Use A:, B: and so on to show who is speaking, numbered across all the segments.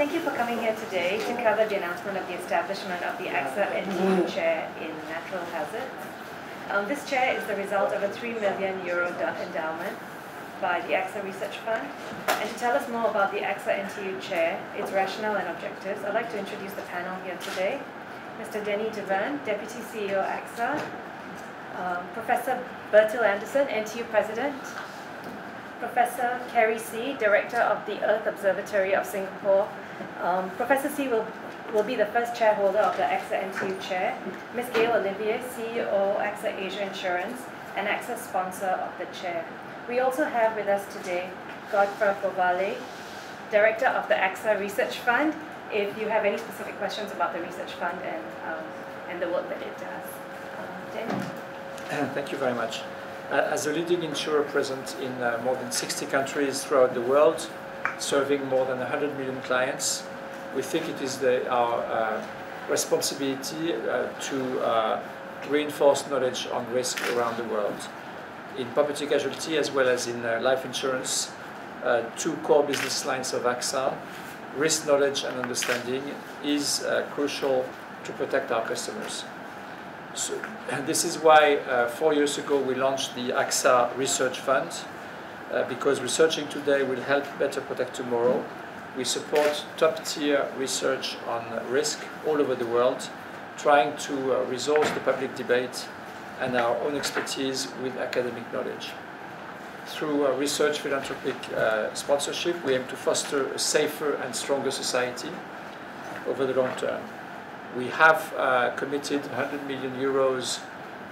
A: thank you for coming here today to cover the announcement of the establishment of the AXA NTU chair in natural hazards. Um, this chair is the result of a 3 million euro endowment by the AXA Research Fund. And to tell us more about the AXA NTU chair, its rationale and objectives, I'd like to introduce the panel here today. Mr. Denis Duverne, Deputy CEO AXA, um, Professor Bertil Andersson, NTU President, Professor Kerry Sieh, Director of the Earth Observatory of Singapore. Um, Professor Sieh will, will be the first chairholder of the AXA NTU chair. Ms. Gail Olivier, CEO of AXA Asia Insurance and AXA sponsor of the chair. We also have with us today Godefroy Beauvallet, Director of the AXA Research Fund, if you have any specific questions about the Research Fund and, um, and the work that it does.
B: Um, Thank you very much. Uh, as a leading insurer present in uh, more than 60 countries throughout the world, serving more than 100 million clients, we think it is the, our uh, responsibility uh, to uh, reinforce knowledge on risk around the world. In property casualty as well as in uh, life insurance, two core business lines of AXA, risk knowledge and understanding is crucial to protect our customers. So, this is why uh, four years ago we launched the AXA Research Fund, uh, because researching today will help better protect tomorrow. We support top-tier research on risk all over the world, trying to uh, resource the public debate and our own expertise with academic knowledge. Through uh, research philanthropic uh, sponsorship, we aim to foster a safer and stronger society over the long term. We have committed 100 million euros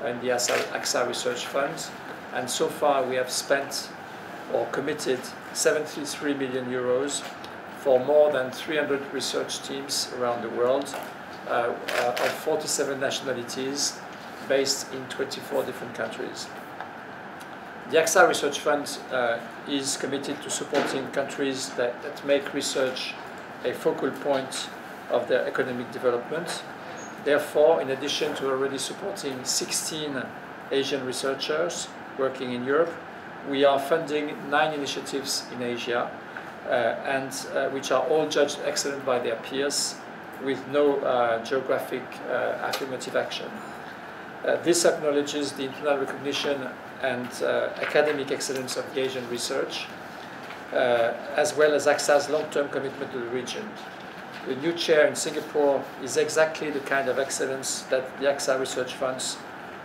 B: in the AXA Research Fund, and so far we have spent or committed 73 million euros for more than 300 research teams around the world uh, of 47 nationalities based in 24 different countries. The AXA Research Fund uh, is committed to supporting countries that, that make research a focal point of their economic development. Therefore, in addition to already supporting 16 Asian researchers working in Europe, we are funding nine initiatives in Asia, uh, and uh, which are all judged excellent by their peers with no uh, geographic affirmative action. This acknowledges the internal recognition and academic excellence of the Asian research, as well as AXA's long-term commitment to the region the new chair in Singapore is exactly the kind of excellence that the AXA Research, Funds,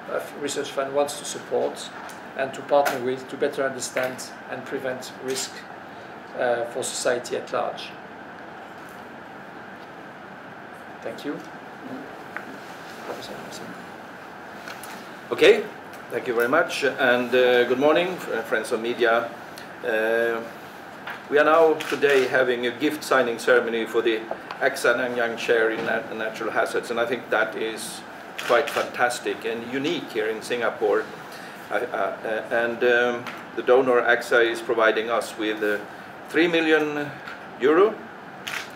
B: uh, Research Fund wants to support and to partner with to better understand and prevent risk uh, for society at large. Thank you.
C: Okay, thank you very much, and uh, good morning, friends of media. Uh, we are now today having a gift signing ceremony for the AXA Nanyang Chair in Natural Hazards, and I think that is quite fantastic and unique here in Singapore. Uh, and um, the donor AXA is providing us with uh, 3 million euro.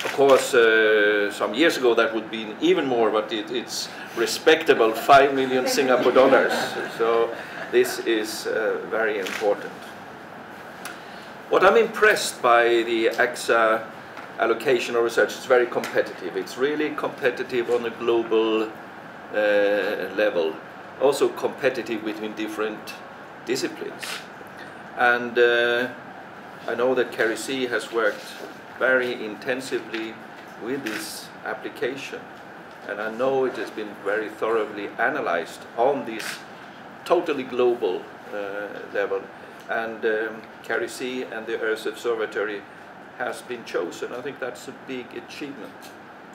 C: Of course, uh, some years ago that would be even more, but it, it's respectable 5 million Singapore dollars. So this is uh, very important. What I'm impressed by the AXA allocation of research is very competitive. It's really competitive on a global uh, level, also competitive between different disciplines. And uh, I know that Sieh has worked very intensively with this application. And I know it has been very thoroughly analyzed on this totally global uh, level and um, Sieh and the Earth Observatory has been chosen. I think that's a big achievement.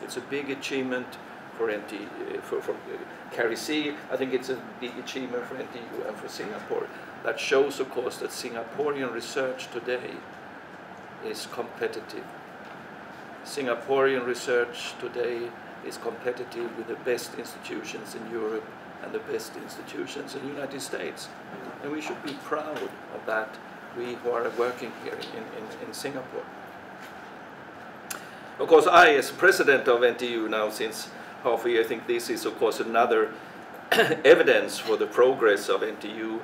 C: It's a big achievement for NT, uh, for, for uh, Kerry Sieh. I think it's a big achievement for NTU and for Singapore. That shows, of course, that Singaporean research today is competitive. Singaporean research today is competitive with the best institutions in Europe and the best institutions in the United States. And we should be proud of that, we who are working here in, in, in Singapore. Of course, I, as president of NTU now since I think this is, of course, another evidence for the progress of NTU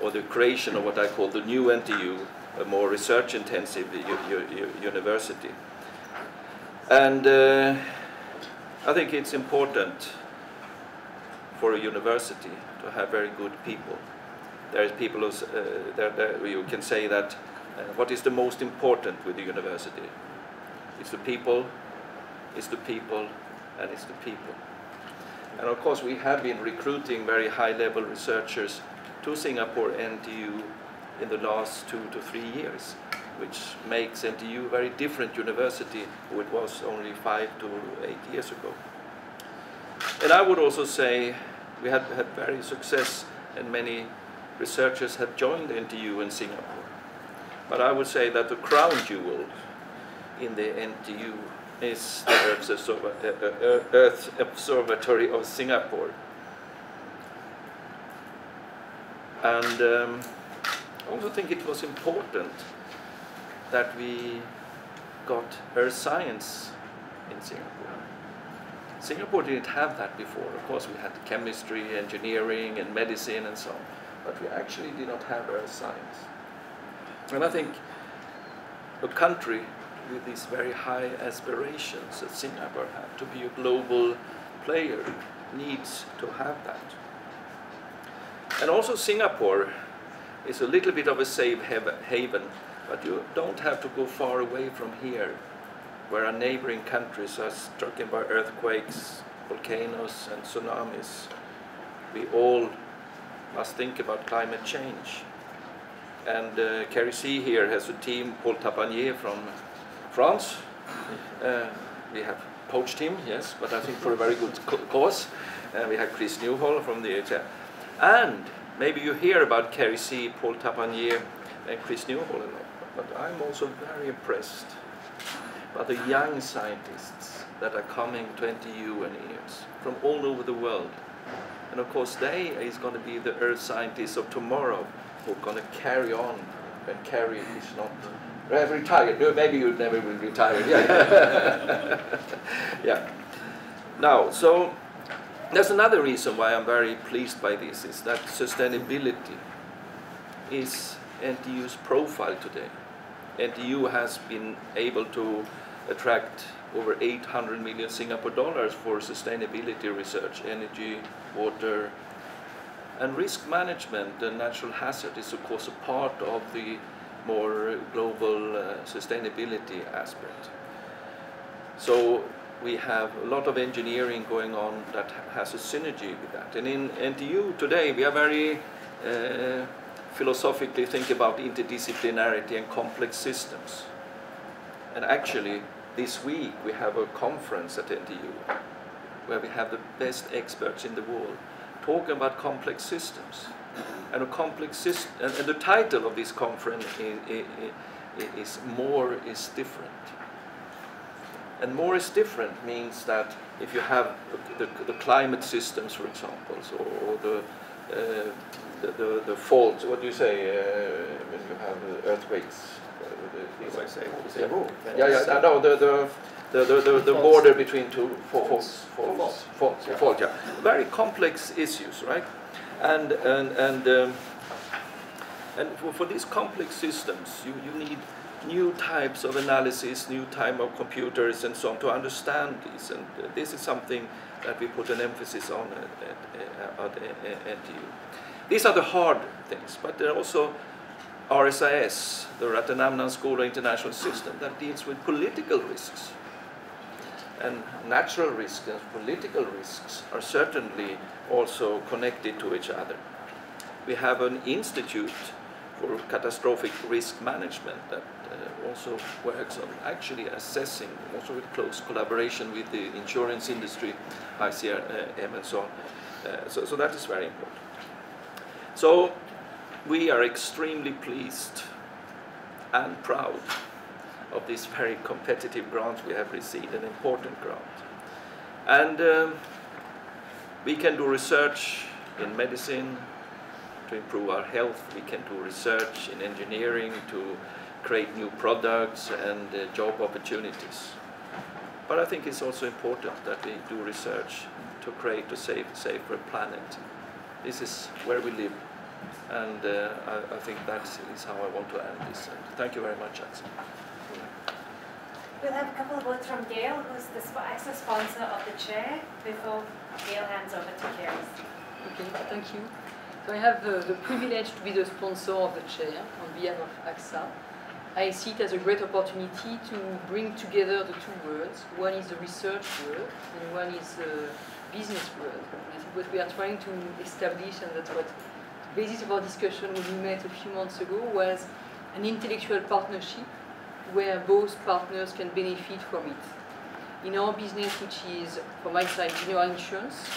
C: or the creation of what I call the new NTU, a more research-intensive university. And uh, I think it's important for a university to have very good people. There is people who, uh, there, there you can say that uh, what is the most important with the university? It's the people, it's the people, and it's the people. And of course, we have been recruiting very high-level researchers to Singapore NTU in the last two to three years, which makes NTU a very different university who it was only five to eight years ago. And I would also say we have had very success and many researchers have joined NTU in Singapore. But I would say that the crown jewel in the NTU is the Earth, Observa uh, uh, uh, Earth Observatory of Singapore. And um, I also think it was important that we got earth science in Singapore. Singapore didn't have that before. Of course, we had chemistry, engineering, and medicine and so on, but we actually did not have earth science. And I think a country with these very high aspirations that Singapore had to be a global player needs to have that. And also Singapore is a little bit of a safe haven, but you don't have to go far away from here, where our neighboring countries are struck by earthquakes, volcanoes and tsunamis. We all must think about climate change. And uh, Sieh here has a team, Paul Tapponnier from France. Uh, we have poached him, yes, but I think for a very good cause. Uh, we have Chris Newhall from the EHF. And maybe you hear about Kerry Sieh, Paul Tapponnier, and Chris Newhall but I'm also very impressed by the young scientists that are coming 20 UN years from all over the world. And of course, they is going to be the earth scientists of tomorrow who are going to carry on and carry is not retired. Maybe you'd never will retire. Yeah. yeah. Now, so there's another reason why I'm very pleased by this is that sustainability is NTU's profile today. NTU has been able to attract over 800 million Singapore dollars for sustainability research, energy, water, and risk management and natural hazard is of course a part of the more global uh, sustainability aspect. So we have a lot of engineering going on that has a synergy with that. And in NTU today, we are very uh, philosophically think about interdisciplinarity and complex systems. And actually, this week we have a conference at NTU where we have the best experts in the world talking about complex systems and a complex system. And, and the title of this conference is, is, is More is Different. And more is different means that if you have the, the climate systems, for example, or, or the, uh, the, the, the faults, what do you say uh, when you have earthquakes? The, say, yeah. yeah, yeah, no, the, the, the, the, the, the border between two faults, faults, faults, faults, yeah. Very complex issues, right? And, and, and, um, and for, for these complex systems, you, you need new types of analysis, new type of computers and so on to understand these. And uh, this is something that we put an emphasis on at, at, at, at NTU. These are the hard things, but there are also RSIS, the Rajaratnam School of International System, that deals with political risks. And natural risks and political risks are certainly also connected to each other. We have an institute for catastrophic risk management that uh, also works on actually assessing, also with close collaboration with the insurance industry, ICRM and so on. Uh, so, so that is very important. So we are extremely pleased and proud of this very competitive grant we have received, an important grant. And um, we can do research in medicine to improve our health, we can do research in engineering to create new products and uh, job opportunities. But I think it's also important that we do research to create a safe, safer planet. This is where we live. And uh, I, I, think that is how I want to end this. And thank you very much, Axel.
A: We'll have a couple of words from Gail, who's the AXA sponsor of the chair, before Gail hands over to Keris.
D: Okay, thank you. So I have the, the privilege to be the sponsor of the chair on behalf of AXA. I see it as a great opportunity to bring together the two worlds. One is the research world and one is the business world. This is what we are trying to establish and that's what the basis of our discussion when we met a few months ago was an intellectual partnership where both partners can benefit from it. In our business, which is, from my side, general insurance,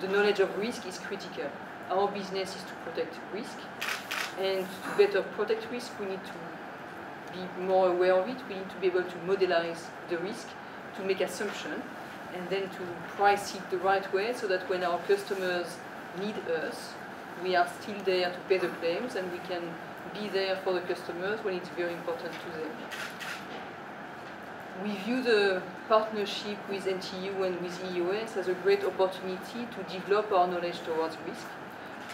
D: the knowledge of risk is critical. Our business is to protect risk, and to better protect risk, we need to be more aware of it. We need to be able to modelize the risk, to make assumptions, and then to price it the right way so that when our customers need us, we are still there to pay the claims and we can be there for the customers when it's very important to them. We view the partnership with NTU and with EOS as a great opportunity to develop our knowledge towards risk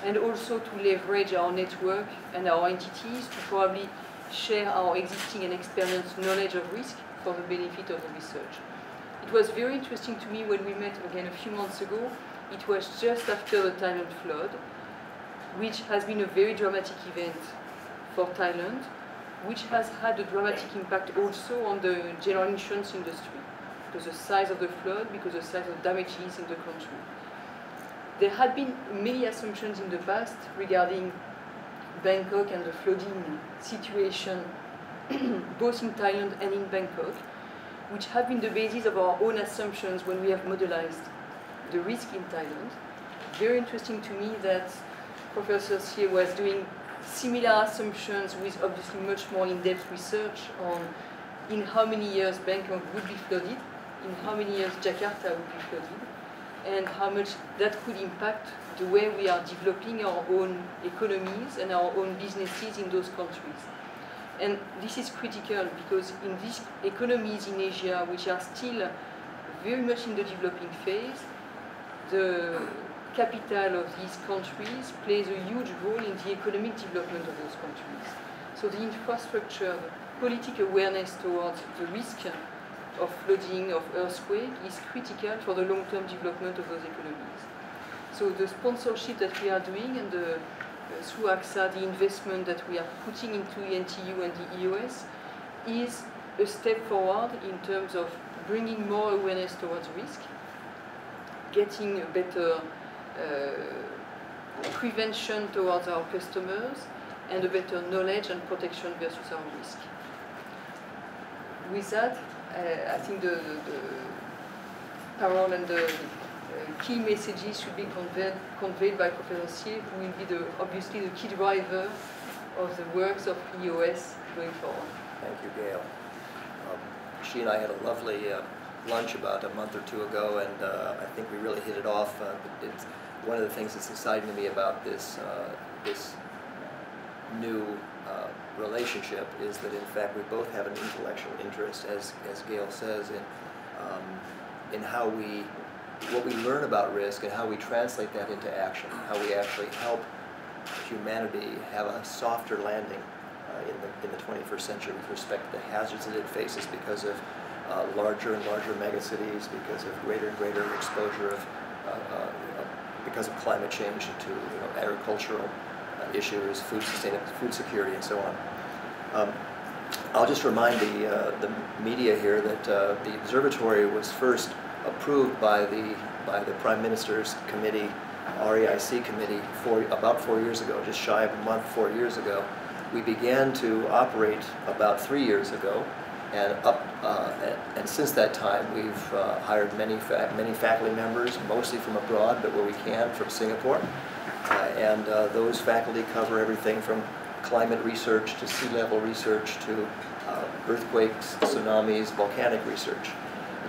D: and also to leverage our network and our entities to probably share our existing and experienced knowledge of risk for the benefit of the research. It was very interesting to me when we met again a few months ago. It was just after the Thailand flood, which has been a very dramatic event for Thailand, which has had a dramatic impact also on the general insurance industry because the size of the flood, because the size of damages in the country. There had been many assumptions in the past regarding Bangkok and the flooding situation, both in Thailand and in Bangkok, which have been the basis of our own assumptions when we have modelized the risk in Thailand. Very interesting to me that Professor Sieh was doing similar assumptions with obviously much more in-depth research on in how many years Bangkok would be flooded, in how many years Jakarta would be flooded, and how much that could impact the way we are developing our own economies and our own businesses in those countries. And this is critical because in these economies in Asia, which are still very much in the developing phase, the capital of these countries plays a huge role in the economic development of those countries. So the infrastructure, the political awareness towards the risk of flooding, of earthquake is critical for the long-term development of those economies. So the sponsorship that we are doing and the, uh, through AXA, the investment that we are putting into NTU and the EOS is a step forward in terms of bringing more awareness towards risk, getting a better prevention towards our customers, and a better knowledge and protection versus our risk. With that, uh, I think the, the, parole and the uh, key messages should be conveyed, conveyed by Professor Sieh, who will be the, obviously the key driver of the works of EOS going forward.
E: Thank you, Gail. Um, she and I had a lovely uh, lunch about a month or two ago, and uh, I think we really hit it off. Uh, it's one of the things that's exciting to me about this uh, this new uh, relationship is that in fact we both have an intellectual interest, as as Gail says, in um, in how we what we learn about risk and how we translate that into action, how we actually help humanity have a softer landing uh, in the in the 21st century with respect to the hazards that it faces because of uh, larger and larger megacities, because of greater and greater exposure of uh, uh, because of climate change to you know, agricultural uh, issues, food food security, and so on. Um, I'll just remind the, uh, the media here that uh, the observatory was first approved by the, by the Prime Minister's committee, RIEC committee, for about four years ago, just shy of a month, four years ago. We began to operate about three years ago, and up uh, and, and, since that time we've uh, hired many fa many faculty members, mostly from abroad, but where we can from Singapore, uh, and uh, those faculty cover everything from climate research to sea level research to uh, earthquakes, tsunamis, volcanic research.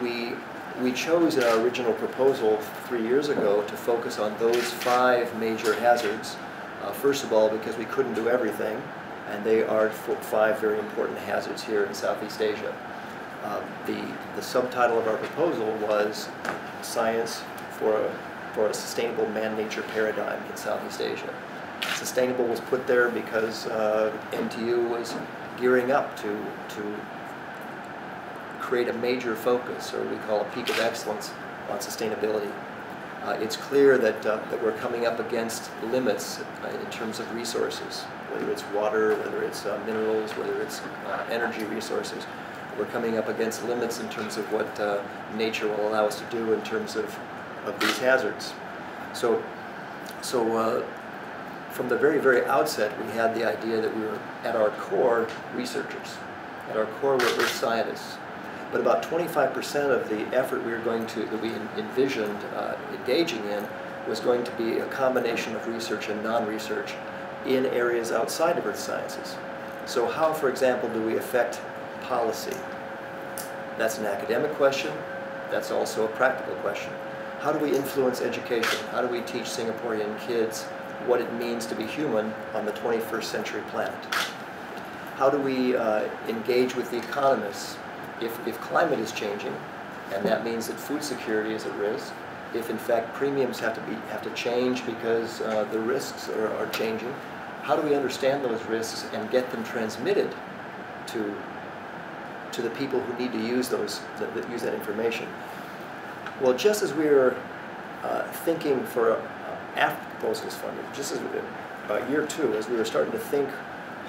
E: We we chose in our original proposal three years ago to focus on those five major hazards. Uh, first of all, because we couldn't do everything, and they are five very important hazards here in Southeast Asia. Um, the, the subtitle of our proposal was Science for a, for a Sustainable Man-Nature Paradigm in Southeast Asia. Sustainable was put there because uh, NTU was gearing up to, to create a major focus, or we call a peak of excellence, on sustainability. Uh, it's clear that, uh, that we're coming up against limits uh, in terms of resources, whether it's water, whether it's uh, minerals, whether it's uh, energy resources. We're coming up against limits in terms of what nature will allow us to do in terms of, of these hazards. So, so from the very, very outset, we had the idea that we were, at our core, researchers. At our core, we're scientists but about 25% of the effort we were going to, that we envisioned uh, engaging in was going to be a combination of research and non-research in areas outside of earth sciences. So how, for example, do we affect policy? That's an academic question. That's also a practical question. How do we influence education? How do we teach Singaporean kids what it means to be human on the 21st century planet? How do we uh, engage with the economists if, if climate is changing, and that means that food security is at risk, if in fact premiums have to be have to change because uh, the risks are, are changing, how do we understand those risks and get them transmitted to to the people who need to use those that, that use that information? Well, just as we were uh, thinking for uh, after the proposal was funded, just as uh, year two, as we were starting to think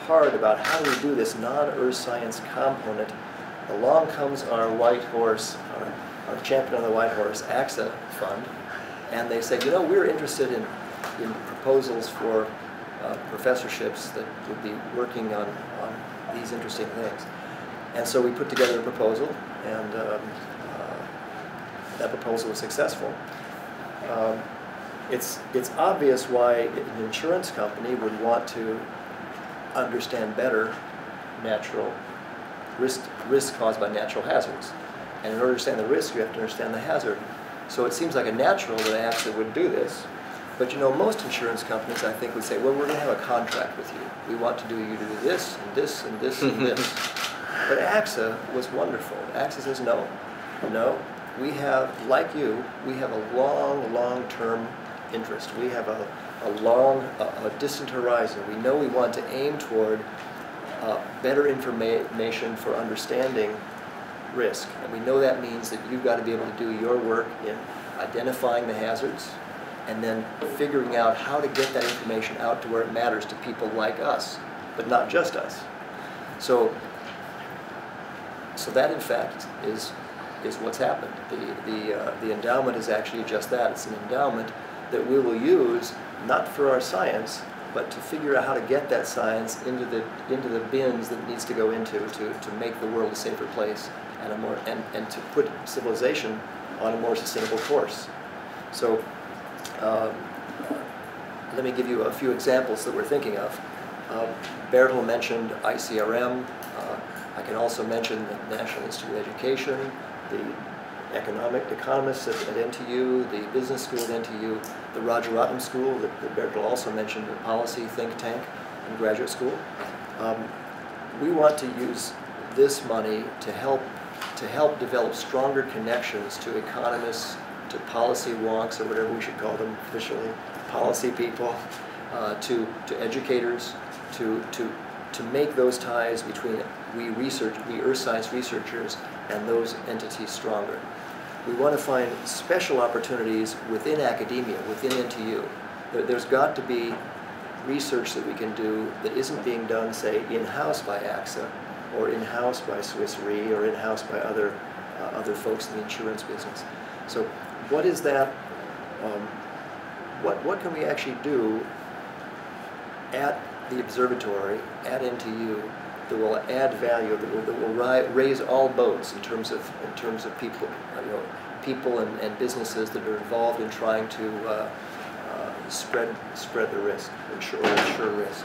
E: hard about how do we do this non-earth science component along comes our white horse, our, our champion on the white horse, AXA fund, and they say, you know, we're interested in, in proposals for uh, professorships that would be working on, on these interesting things. And so we put together a proposal, and um, uh, that proposal was successful. Um, it's, it's obvious why an insurance company would want to understand better natural risk, risk caused by natural hazards. And in order to understand the risk, you have to understand the hazard. So it seems like a natural that AXA would do this. But you know, most insurance companies, I think, would say, well, we're going to have a contract with you. We want to do you to do this, and this, and this, and this. But AXA was wonderful. AXA says, no, no. We have, like you, we have a long, long-term interest. We have a, a long, a, a distant horizon. We know we want to aim toward uh, better information for understanding risk. And we know that means that you've got to be able to do your work in identifying the hazards and then figuring out how to get that information out to where it matters to people like us, but not just us. So, so that in fact is, is what's happened. The, the, uh, the endowment is actually just that. It's an endowment that we will use not for our science, but to figure out how to get that science into the into the bins that it needs to go into to, to make the world a safer place and a more and, and to put civilization on a more sustainable course. So um, let me give you a few examples that we're thinking of. Uh, Bertil mentioned ICRM. Uh, I can also mention the National Institute of Education, the economic economists at, at, NTU, the business school at NTU, the Roger Rajaratnam School that, that Bertil also mentioned, the policy think tank and graduate school. Um, we want to use this money to help to help develop stronger connections to economists, to policy wonks, or whatever we should call them officially, policy people, uh, to, to educators, to, to, to make those ties between we research, we earth science researchers and those entities stronger we want to find special opportunities within academia, within NTU. There's got to be research that we can do that isn't being done, say, in-house by AXA, or in-house by Swiss Re, or in-house by other, uh, other folks in the insurance business. So what is that, um, what, what can we actually do at the observatory, at NTU, that will add value, that will, that will ri raise all boats in terms of in terms of people, you know, people and, and businesses that are involved in trying to uh, uh, spread spread the risk, ensure ensure risk.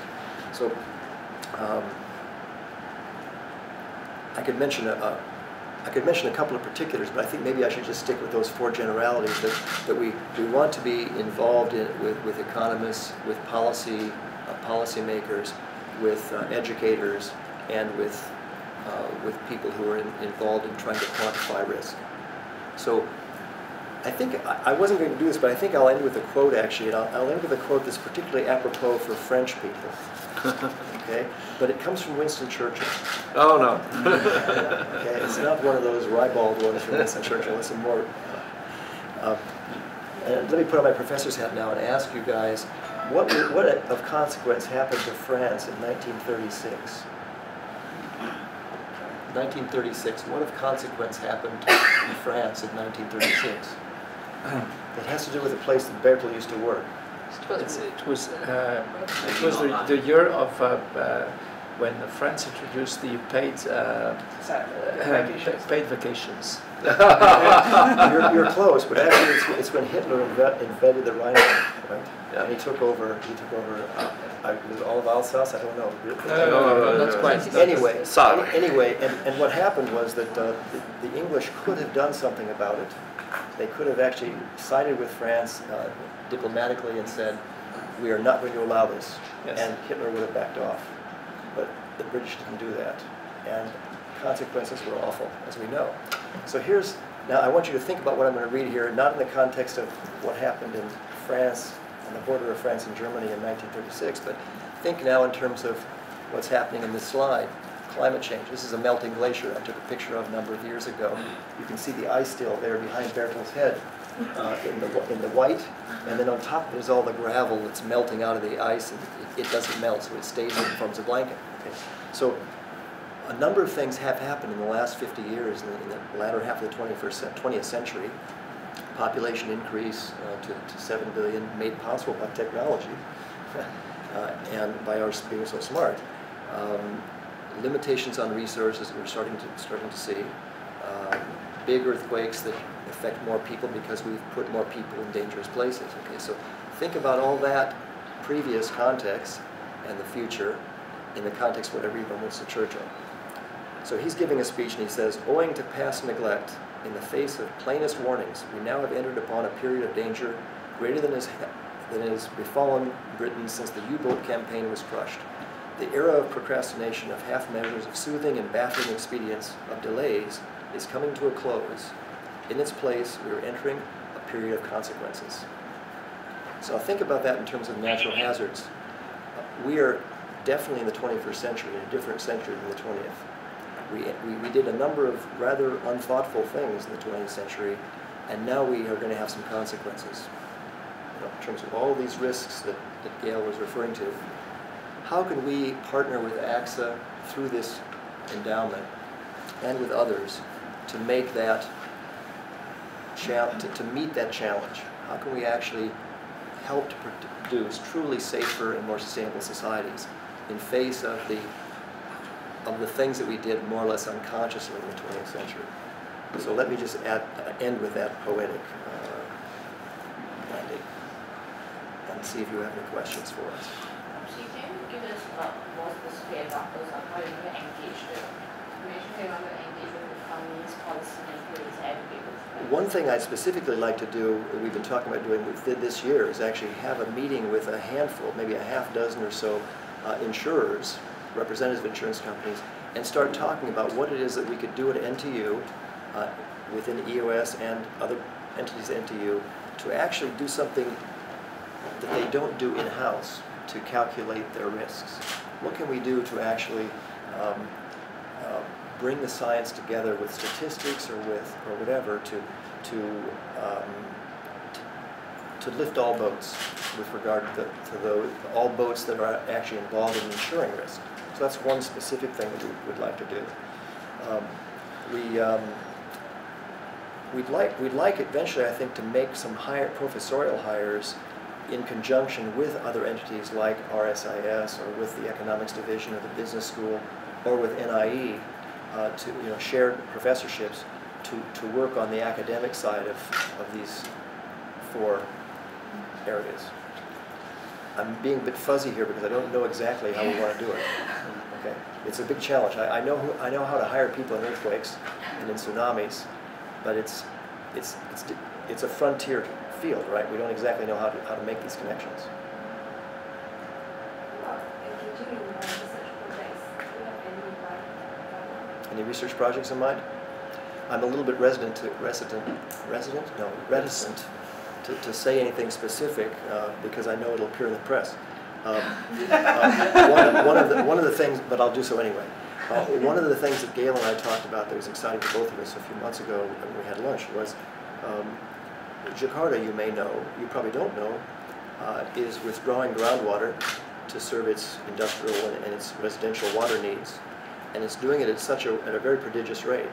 E: So um, I could mention a, a I could mention a couple of particulars, but I think maybe I should just stick with those four generalities that, that we, we want to be involved in with, with economists, with policy, uh, policymakers, with uh, educators, and with, uh, with people who are in, involved in trying to quantify risk. So I think, I wasn't going to do this, but I think I'll end with a quote actually, and I'll, I'll end with a quote that's particularly apropos for French people. okay? But it comes from Winston Churchill.
F: Oh no.
E: Okay, it's not one of those ribald ones from Winston Churchill. It's a more. Uh, and let me put on my professor's hat now and ask you guys, what what of consequence happened to France in 1936? 1936. What of consequence happened in France in 1936? It has to do with a place that Bertil used to work.
B: It's, it was, uh, it was the, the year of uh, uh, when France introduced the paid, uh, uh, paid vacations.
E: you're, you're close, but actually it's, it's when Hitler invented the Rhineland, right?
F: Yeah.
E: He took over, he took over, uh, I, was all of Alsace? I don't know.
B: No, no, no, no, not quite.
E: Anyway,
F: Sorry.
E: anyway, and, and what happened was that uh, the, the English could have done something about it. They could have actually sided with France uh, diplomatically and said, we are not going to allow this.
B: Yes.
E: And Hitler would have backed off. But the British didn't do that. And consequences were awful, as we know. So here's, now I want you to think about what I'm going to read here, not in the context of what happened in France, on the border of France and Germany in 1936, but think now in terms of what's happening in this slide. Climate change. This is a melting glacier I took a picture of a number of years ago. You can see the ice still there behind Bertil's head uh, in, the, in the white, and then on top there's all the gravel that's melting out of the ice, and it, it doesn't melt, so it stays and forms a blanket. Okay? So a number of things have happened in the last 50 years, in the, in the latter half of the 21st, 20th century. Population increase uh, to, to 7 billion, made possible by technology uh, and by our being so smart. Um, limitations on resources that we're starting to, starting to see. Um, big earthquakes that affect more people because we've put more people in dangerous places. Okay, so think about all that previous context and the future in the context of whatever even Winston Churchill. So he's giving a speech and he says, owing to past neglect, in the face of plainest warnings, we now have entered upon a period of danger greater than has, than has befallen Britain since the U-boat campaign was crushed. The era of procrastination, of half measures, of soothing and baffling expedients, of delays, is coming to a close. In its place, we are entering a period of consequences. So think about that in terms of natural hazards. We are definitely in the 21st century, in a different century than the 20th. We, we, we did a number of rather unthoughtful things in the 20th century, and now we are going to have some consequences. You know, in terms of all these risks that, that Gail was referring to, how can we partner with AXA through this endowment and with others to make that to, to meet that challenge? How can we actually help to produce truly safer and more sustainable societies in face of the of the things that we did more or less unconsciously in the 20th century? So let me just add, uh, end with that poetic uh, ending and see if you have any questions for us.
G: So can you give us uh, more specific examples of how you can engage the, you you want to engage with economists, policymakers, advocates.
E: One thing I'd specifically like to do, we've been talking about doing this year, is actually have a meeting with a handful, maybe a half dozen or so uh, insurers, representatives of insurance companies, and start talking about what it is that we could do at NTU, uh, within EOS and other entities at NTU, to actually do something that they don't do in-house to calculate their risks. What can we do to actually um, uh, bring the science together with statistics or with or whatever to to um, to, lift all boats with regard to, to all boats that are actually involved in insuring risk. So that's one specific thing that we would like to do. Um, we um, we'd like we'd like eventually I think to make some higher professorial hires in conjunction with other entities like RSIS or with the economics division of the business school or with NIE uh, to you know shared professorships to, to work on the academic side of, of these four areas. I'm being a bit fuzzy here because I don't know exactly how we want to do it. Okay, it's a big challenge. I, I know who, I know how to hire people in earthquakes and in tsunamis, but it's it's it's it's a frontier field, right? We don't exactly know how to how to make these connections. Any research projects in mind? I'm a little bit resident, to, resident, resident? No, reticent to, to say anything specific uh, because I know it'll appear in the press. Um, uh, one, one, of the, one of the things, but I'll do so anyway. Uh, one of the things that Gail and I talked about that was exciting for both of us a few months ago when we had lunch was um, Jakarta, you may know, you probably don't know, uh, is withdrawing groundwater to serve its industrial and, and, its residential water needs. And it's doing it at such a, at a very prodigious rate.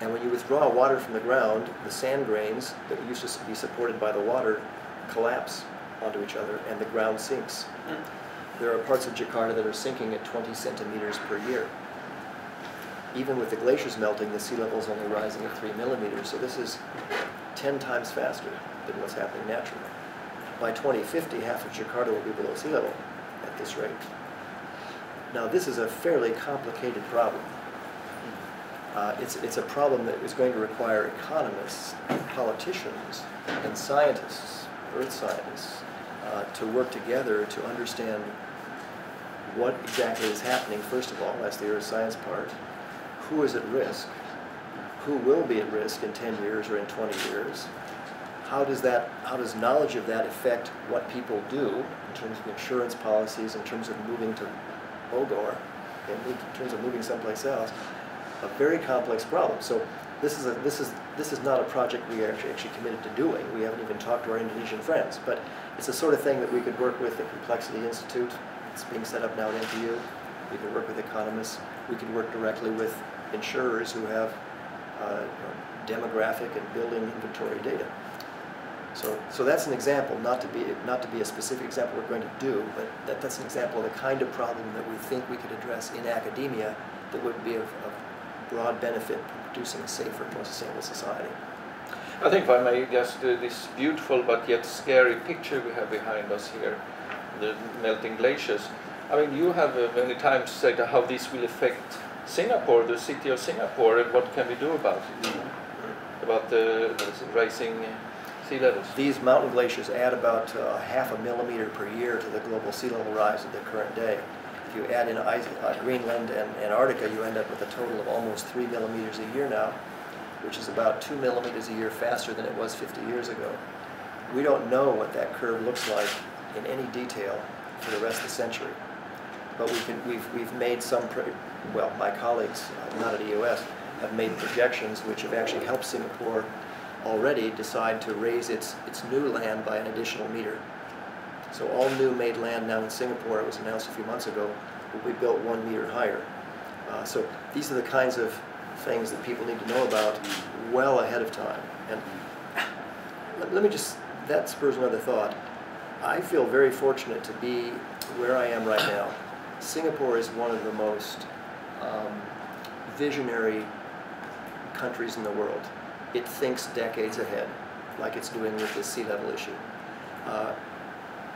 E: And when you withdraw water from the ground, the sand grains that used to be supported by the water collapse onto each other and the ground sinks. Hmm. There are parts of Jakarta that are sinking at 20 centimeters per year. Even with the glaciers melting, the sea level is only rising at 3 millimeters, so this is 10 times faster than what's happening naturally. By 2050, half of Jakarta will be below sea level at this rate. Now, this is a fairly complicated problem. Uh, it's, it's a problem that is going to require economists, politicians, and scientists, earth scientists, uh, to work together to understand what exactly is happening, first of all, that's the earth science part. Who is at risk? Who will be at risk in 10 years or in 20 years? How does that, how does knowledge of that affect what people do in terms of insurance policies, in terms of moving to Bogor, in terms of moving someplace else? A very complex problem. So this is, a, this, is, this is not a project we are actually, committed to doing. We haven't even talked to our Indonesian friends, but it's the sort of thing that we could work with the Complexity Institute. It's being set up now at NTU. We could work with economists. We could work directly with insurers who have uh, demographic and building inventory data. So, so that's an example, not to be not to be a specific example we're going to do, but that, that's an example of the kind of problem that we think we could address in academia that would be of, of broad benefit producing a safer, more sustainable society.
F: I think if I may just uh, this beautiful but yet scary picture we have behind us here, the melting glaciers. I mean, you have uh, many times said how this will affect Singapore, the city of Singapore, and what can we do about it? Mm-hmm. About the, the rising sea levels.
E: These mountain glaciers add about uh, half a millimeter per year to the global sea level rise of the current day. If you add in uh, Greenland and Antarctica, you end up with a total of almost three millimeters a year now, which is about two millimeters a year faster than it was 50 years ago. We don't know what that curve looks like in any detail for the rest of the century. But we can, we've, we've made some, well, my colleagues, uh, not at EOS, have made projections which have actually helped Singapore already decide to raise its, its new land by an additional meter. So all new made land now in Singapore, it was announced a few months ago, will be built one meter higher. Uh, so these are the kinds of things that people need to know about well ahead of time. And let, me just, that spurs another thought. I feel very fortunate to be where I am right now. Singapore is one of the most um, visionary countries in the world. It thinks decades ahead, like it's doing with this sea level issue. Uh,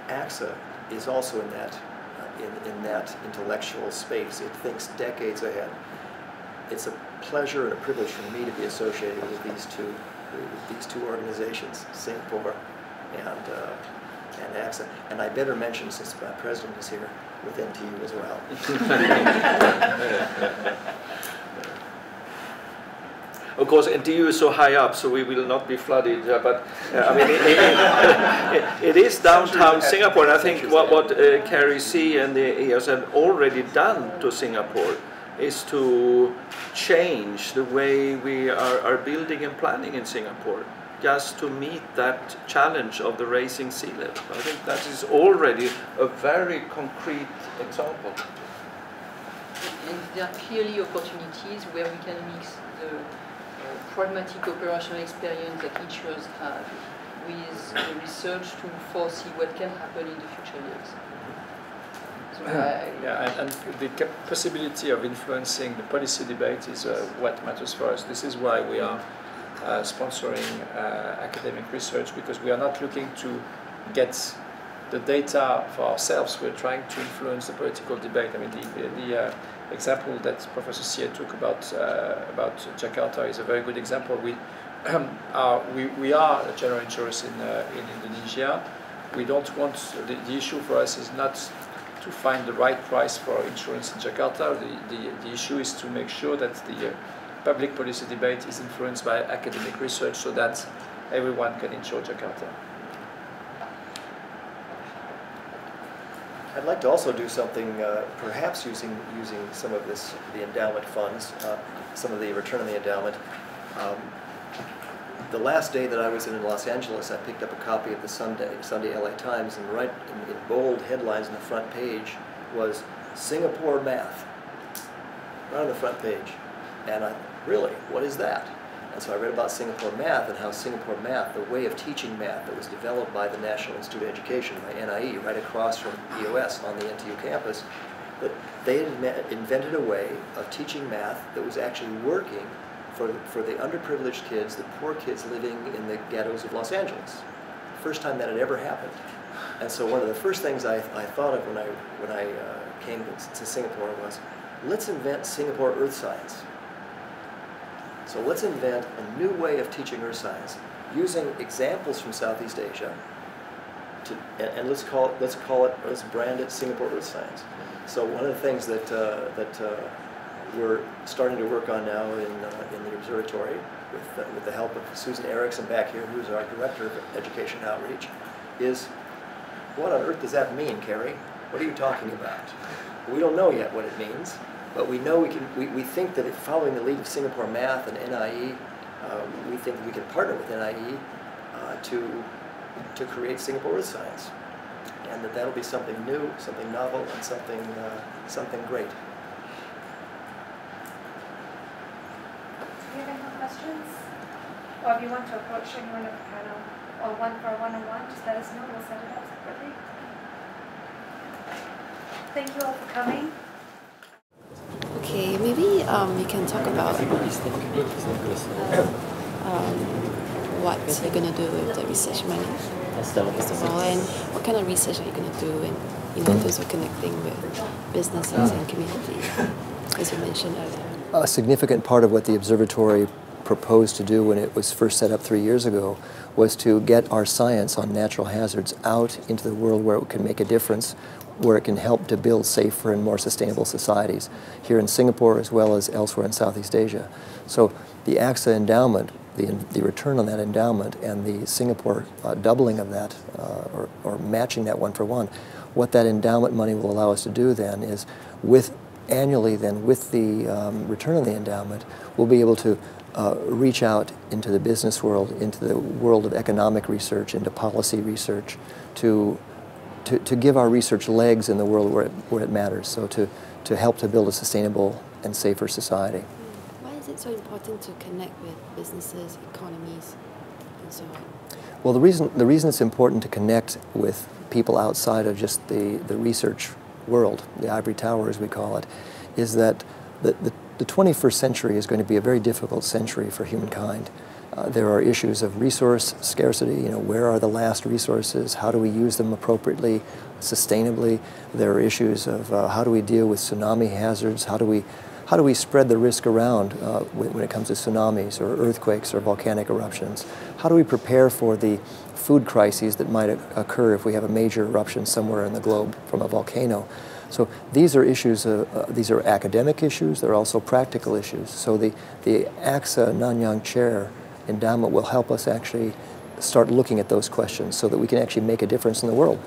E: AXA is also in that, uh, in, in that intellectual space. It thinks decades ahead. It's a pleasure and a privilege for me to be associated with these two, with these two organizations, Singapore and, uh, and AXA. And I better mention, since my president is here, with NTU as well.
F: Of course, NTU is so high up, so we will not be flooded. Uh, but uh, I mean, it, it, it is downtown Singapore, and I think what what uh, Kerry Sieh and the EOS have already done to Singapore is to change the way we are, are building and planning in Singapore, just to meet that challenge of the rising sea level. I think that is already a very concrete example.
D: And there are clearly opportunities where we can mix the pragmatic operational experience that years have with the research to foresee what can happen in the future years.
B: So yeah, and, and, the possibility of influencing the policy debate is uh, what matters for us. This is why we are uh, sponsoring uh, academic research because we are not looking to get the data for ourselves. We're trying to influence the political debate. I mean, the, the uh, example that Professor Sieh took about uh, about Jakarta is a very good example. We are we, we are a general insurers in uh, in Indonesia. We don't want the, the issue for us is not to find the right price for insurance in Jakarta. The, the, the issue is to make sure that the uh, public policy debate is influenced by academic research so that everyone can insure Jakarta.
E: I'd like to also do something, uh, perhaps using using some of this, the endowment funds, uh, some of the return on the endowment. Um, the last day that I was in Los Angeles, I picked up a copy of the Sunday Sunday LA Times, and right in, in bold headlines on the front page was Singapore math. Right on the front page, and I really, what is that? And so I read about Singapore Math and how Singapore Math, the way of teaching math that was developed by the National Institute of Education, by NIE, right across from EOS on the NTU campus, that they had invented a way of teaching math that was actually working for, for the underprivileged kids, the poor kids living in the ghettos of Los Angeles. First time that had ever happened. And so one of the first things I, I thought of when I, when I uh, came to, to Singapore was, let's invent Singapore earth science. So let's invent a new way of teaching earth science using examples from Southeast Asia to, and, and, let's call it, let's call it, let's brand it Singapore Earth Science. So one of the things that, uh, that uh, we're starting to work on now in, uh, in the observatory with, uh, with the help of Susan Erickson back here, who's our Director of Education Outreach, is what on earth does that mean, Kerry? What are you talking about? We don't know yet what it means. But we know we can, we, we think that if following the lead of Singapore Math and NIE, um, we think we can partner with NIE uh, to, to create Singapore Earth Science. And that that'll be something new, something novel, and something, uh, something great. Do
A: you have any more questions? Or if you want to approach anyone of the panel, or one for one-on-one, -on -one, just let us know, we'll set it up separately. Thank you all for coming.
H: Okay, maybe um, we can talk about um, um, what you're going to do with the research money, first of all, and what kind of research are you going to do in, in terms of connecting with businesses and community, as you mentioned earlier.
E: A significant part of what the observatory proposed to do when it was first set up three years ago was to get our science on natural hazards out into the world where it can make a difference where it can help to build safer and more sustainable societies here in Singapore as well as elsewhere in Southeast Asia. So the AXA endowment, the, the return on that endowment and the Singapore uh, doubling of that uh, or, or matching that one for one, what that endowment money will allow us to do then is with annually then with the um, return on the endowment, we'll be able to uh, reach out into the business world, into the world of economic research, into policy research, to to, to give our research legs in the world where it, where it matters, so to, to help to build a sustainable and safer society.
H: Why is it so important to connect with businesses, economies, and so on?
E: Well, the reason, the reason it's important to connect with people outside of just the, the research world, the ivory tower as we call it, is that the, the, the 21st century is going to be a very difficult century for humankind. Uh, there are issues of resource scarcity, you know, where are the last resources, how do we use them appropriately, sustainably. There are issues of uh, how do we deal with tsunami hazards, how do we, how do we spread the risk around uh, when, it comes to tsunamis or earthquakes or volcanic eruptions. How do we prepare for the food crises that might occur if we have a major eruption somewhere in the globe from a volcano. So these are issues, uh, uh, these are academic issues, they're also practical issues. So the, the AXA Nanyang Chair endowment will help us actually start looking at those questions so that we can actually make a difference in the world.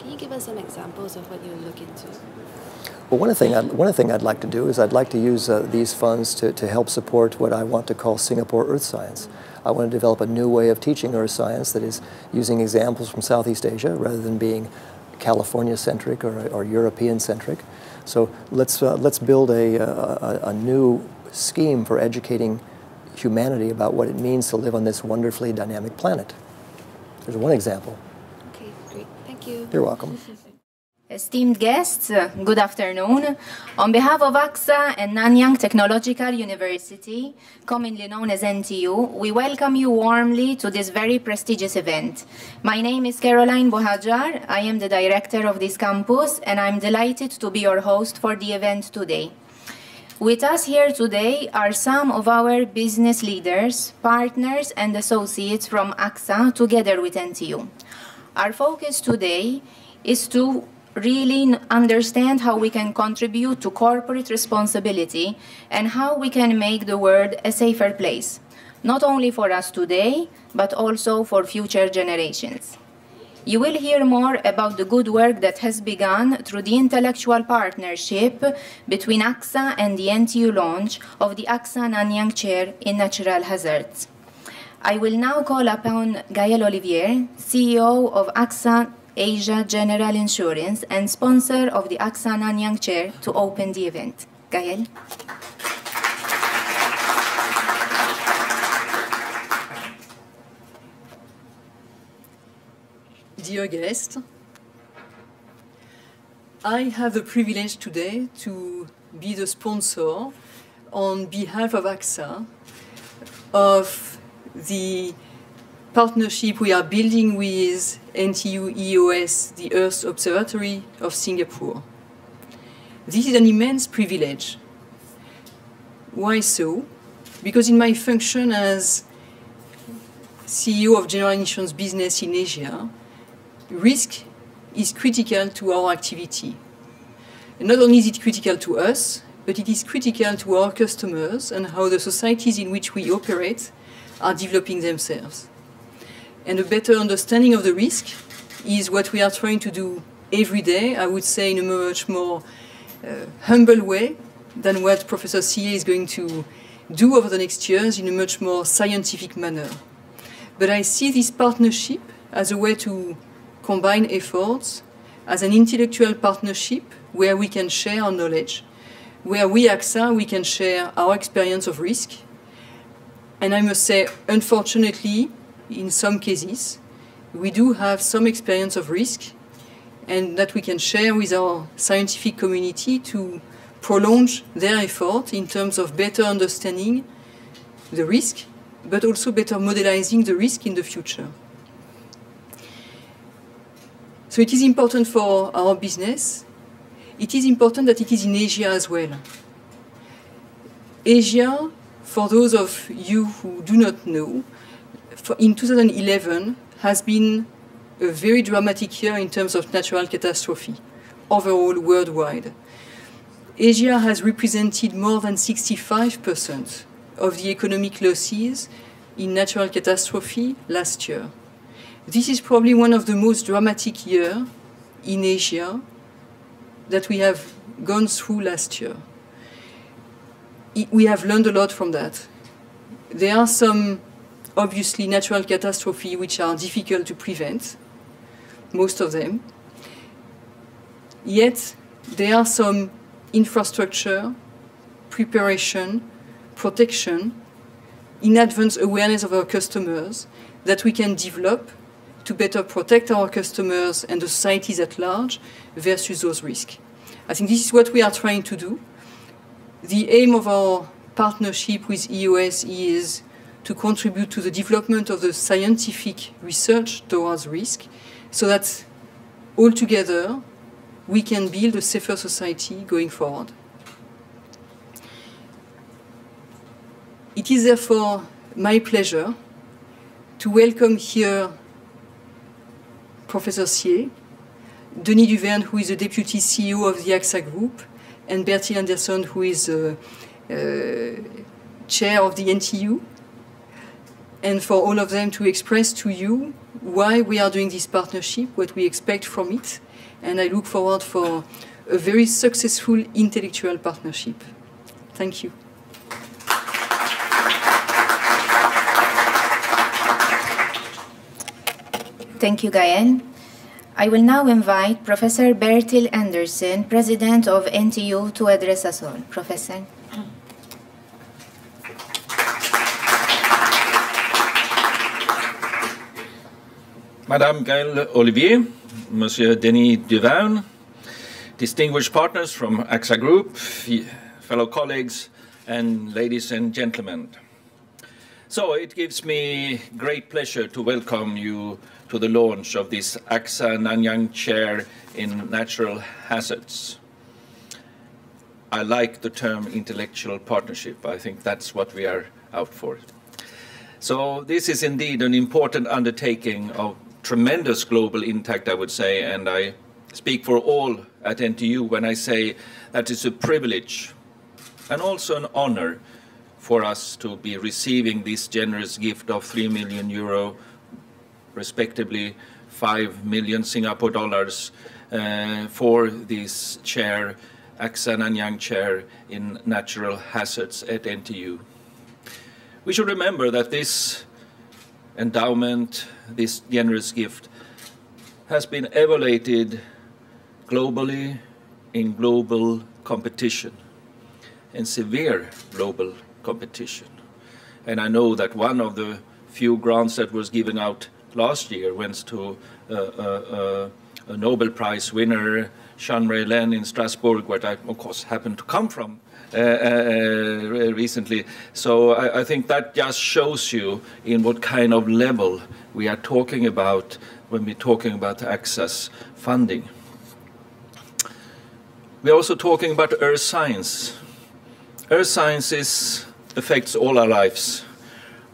H: Can you give us some examples of what you look into?
E: Well, one thing, I'd, one thing I'd like to do is I'd like to use uh, these funds to, to help support what I want to call Singapore Earth Science. I want to develop a new way of teaching earth science that is using examples from Southeast Asia rather than being California-centric or, or European-centric. So let's, uh, let's build a, a, a new scheme for educating humanity about what it means to live on this wonderfully dynamic planet. There's one example.
H: Okay, great. Thank you.
E: You're welcome.
I: Esteemed guests, uh, good afternoon. On behalf of AXA and Nanyang Technological University, commonly known as NTU, we welcome you warmly to this very prestigious event. My name is Caroline Bohajar. I am the director of this campus, and I'm delighted to be your host for the event today. With us here today are some of our business leaders, partners, and associates from AXA together with NTU. Our focus today is to really understand how we can contribute to corporate responsibility and how we can make the world a safer place, not only for us today, but also for future generations. You will hear more about the good work that has begun through the intellectual partnership between AXA and the NTU launch of the AXA Nanyang Chair in Natural Hazards. I will now call upon Gaëlle Olivier, CEO of AXA Asia General Insurance and sponsor of the AXA Nanyang Chair, to open the event. Gaëlle.
D: Dear guests, I have the privilege today to be the sponsor on behalf of AXA of the partnership we are building with NTU EOS, the Earth Observatory of Singapore. This is an immense privilege. Why so? Because in my function as CEO of General Insurance Business in Asia, risk is critical to our activity. Not only is it critical to us, but it is critical to our customers and how the societies in which we operate are developing themselves. And a better understanding of the risk is what we are trying to do every day, I would say in a much more uh, humble way than what Professor Sieh is going to do over the next years in a much more scientific manner. But I see this partnership as a way to combine efforts, as an intellectual partnership where we can share our knowledge, where we, AXA, we can share our experience of risk, and I must say, unfortunately, in some cases, we do have some experience of risk and that we can share with our scientific community to prolong their effort in terms of better understanding the risk, but also better modelizing the risk in the future. So it is important for our business. It is important that it is in Asia as well. Asia for those of you who do not know, in 2011 has been a very dramatic year in terms of natural catastrophe overall worldwide. Asia has represented more than 65% of the economic losses in natural catastrophe last year. This is probably one of the most dramatic years in Asia that we have gone through last year we have learned a lot from that. There are some obviously natural catastrophes which are difficult to prevent, most of them. Yet there are some infrastructure, preparation, protection, in advance awareness of our customers that we can develop to better protect our customers and the societies at large versus those risks. I think this is what we are trying to do. The aim of our partnership with EOS is to contribute to the development of the scientific research towards risk so that all together we can build a safer society going forward. It is therefore my pleasure to welcome here Professor Sieh, Denis Duverne, who is the Deputy CEO of the AXA Group, and Bertil Andersson, who is uh, uh, chair of the NTU, and for all of them to express to you why we are doing this partnership, what we expect from it, and I look forward for a very successful intellectual partnership. Thank you.
I: Thank you, Gaëlle. I will now invite Professor Bertil Andersson, President of NTU, to address us all. Professor.
C: Madame Gaëlle Olivier, Monsieur Denis Duverne, distinguished partners from AXA Group, fellow colleagues, and ladies and gentlemen. So it gives me great pleasure to welcome you to the launch of this AXA Nanyang Chair in Natural Hazards. I like the term intellectual partnership. I think that's what we are out for. So this is indeed an important undertaking of tremendous global impact, I would say, and I speak for all at NTU when I say that it's a privilege and also an honor for us to be receiving this generous gift of 3 million euro respectively 5 million Singapore dollars uh, for this chair, AXA Nanyang chair in natural hazards at NTU. We should remember that this endowment, this generous gift, has been evaluated globally in global competition, in severe global competition. And I know that one of the few grants that was given out last year went to uh, uh, uh, a Nobel Prize winner, Jean Lehn in Strasbourg, where I, of course, happened to come from recently. So I, I, think that just shows you in what kind of level we are talking about when we're talking about AXA funding. We're also talking about earth science. Earth science is, affects all our lives.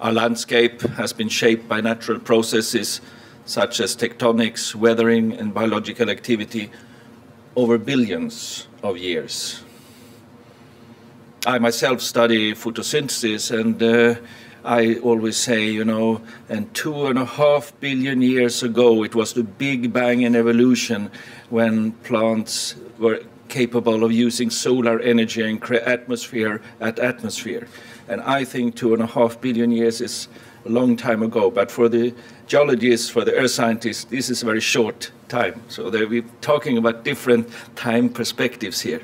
C: Our landscape has been shaped by natural processes such as tectonics, weathering, and biological activity over billions of years. I myself study photosynthesis, and uh, I always say, you know, and two and a half billion years ago, it was the Big Bang in evolution when plants were capable of using solar energy and create atmosphere at atmosphere. And I think two and a half billion years is a long time ago. But for the geologists, for the earth scientists, this is a very short time. So we're talking about different time perspectives here.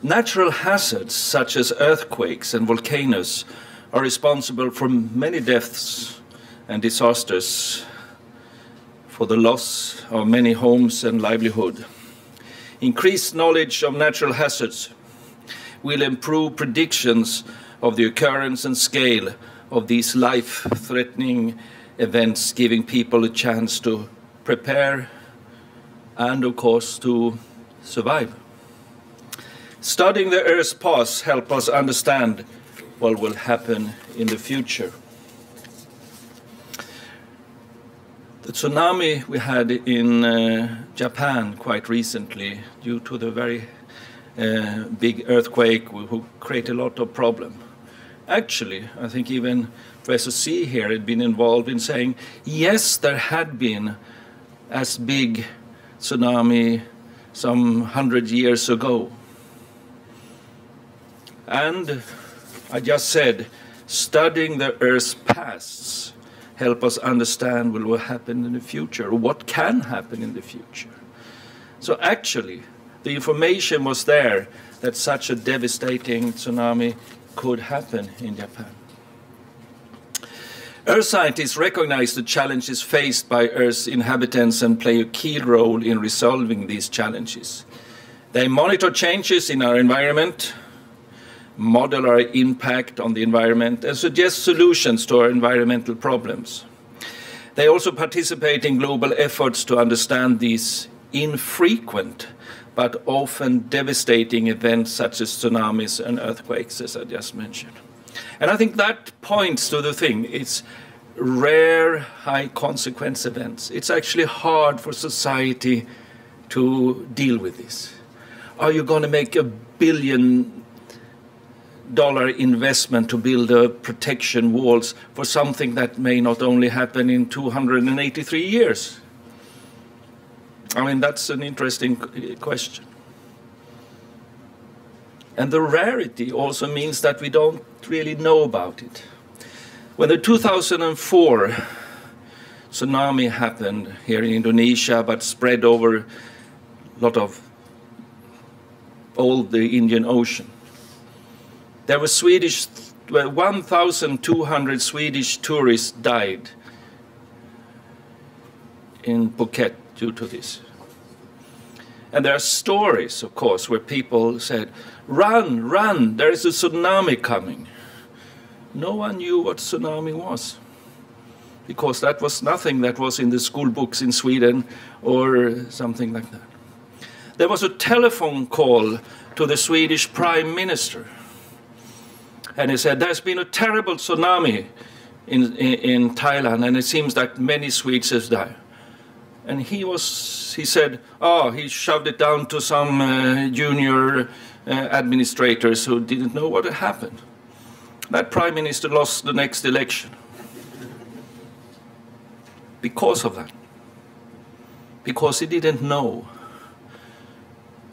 C: Natural hazards such as earthquakes and volcanoes are responsible for many deaths and disasters, for the loss of many homes and livelihood. Increased knowledge of natural hazards will improve predictions of the occurrence and scale of these life threatening events, giving people a chance to prepare and, of course, to survive. Studying the Earth's past helps us understand what will happen in the future. The tsunami we had in uh, Japan quite recently, due to the very uh, big earthquake, who created a lot of problem actually, I think even Professor Sieh here had been involved in saying, yes, there had been as big tsunami some hundred years ago. And I just said, studying the Earth's pasts help us understand what will happen in the future, what can happen in the future. So actually, the information was there that such a devastating tsunami could happen in Japan. Earth scientists recognize the challenges faced by Earth's inhabitants and play a key role in resolving these challenges. They monitor changes in our environment, model our impact on the environment, and suggest solutions to our environmental problems. They also participate in global efforts to understand these infrequent but often devastating events such as tsunamis and earthquakes, as I just mentioned. And I think that points to the thing. It's rare, high consequence events. It's actually hard for society to deal with this. Are you going to make a billion dollar investment to build a protection walls for something that may not only happen in 283 years? I mean, that's an interesting eh, question. And the rarity also means that we don't really know about it. When the 2004 tsunami happened here in Indonesia, but spread over a lot of all the Indian Ocean, there were Swedish, 1,200 Swedish tourists died in Phuket due to this. And there are stories, of course, where people said, Run, run, there is a tsunami coming. No one knew what tsunami was because that was nothing that was in the school books in Sweden or something like that. There was a telephone call to the Swedish Prime Minister. And he said, There's been a terrible tsunami in, in, in Thailand, and it seems that many Swedes have died and he was he said oh he shoved it down to some uh, junior uh, administrators who didn't know what had happened. That prime minister lost the next election. Because of that. Because he didn't know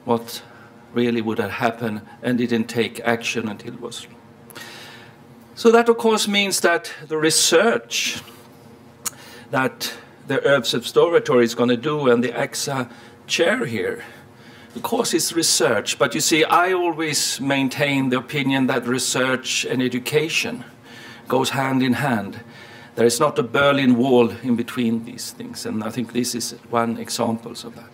C: what really would have happened and didn't take action until it was. So that, of course, means that the research that the Earth Observatory is going to do and the AXA chair here, of course, it's research. But you see, I always maintain the opinion that research and education goes hand in hand. There is not a Berlin Wall in between these things, and I think this is one example of that.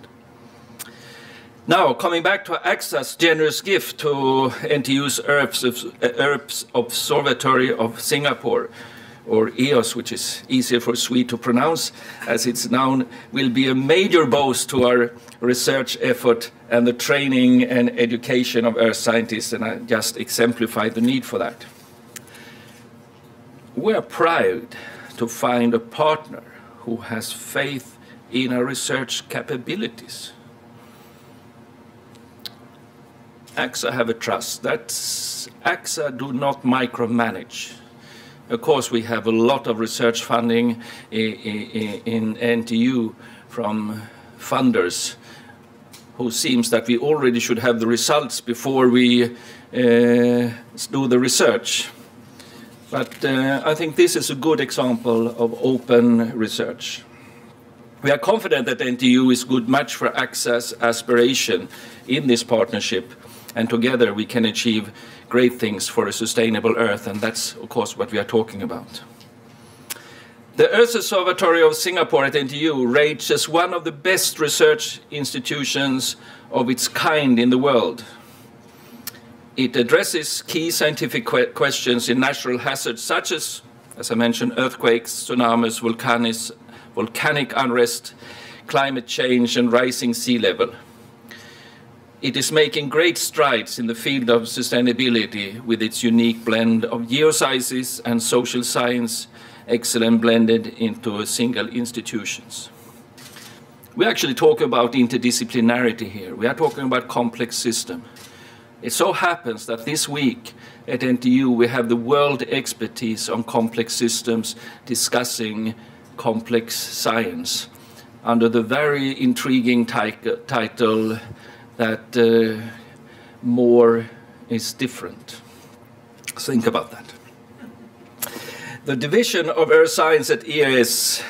C: Now, coming back to AXA's generous gift to NTU's Earth Observatory uh, of Singapore, or EOS, which is easier for Swede to pronounce, as it's known, will be a major boost to our research effort and the training and education of earth scientists, and I just exemplify the need for that. We are proud to find a partner who has faith in our research capabilities AXA have a trust. That's AXA do not micromanage. Of course, we have a lot of research funding in NTU from funders who seems that we already should have the results before we uh, do the research. But uh, I think this is a good example of open research. We are confident that NTU is a good match for AXA's aspiration in this partnership and together we can achieve great things for a sustainable Earth, and that's, of course, what we are talking about. The Earth Observatory of Singapore at NTU rates as one of the best research institutions of its kind in the world. It addresses key scientific que questions in natural hazards such as, as I mentioned, earthquakes, tsunamis, volcanic unrest, climate change, and rising sea level it is making great strides in the field of sustainability with its unique blend of geosciences and social science, excellent blended into a single institutions. We actually talk about interdisciplinarity here. We are talking about complex system. It so happens that this week at NTU we have the world expertise on complex systems discussing complex science under the very intriguing title that uh, more is different. Think about that. The division of earth science at EAS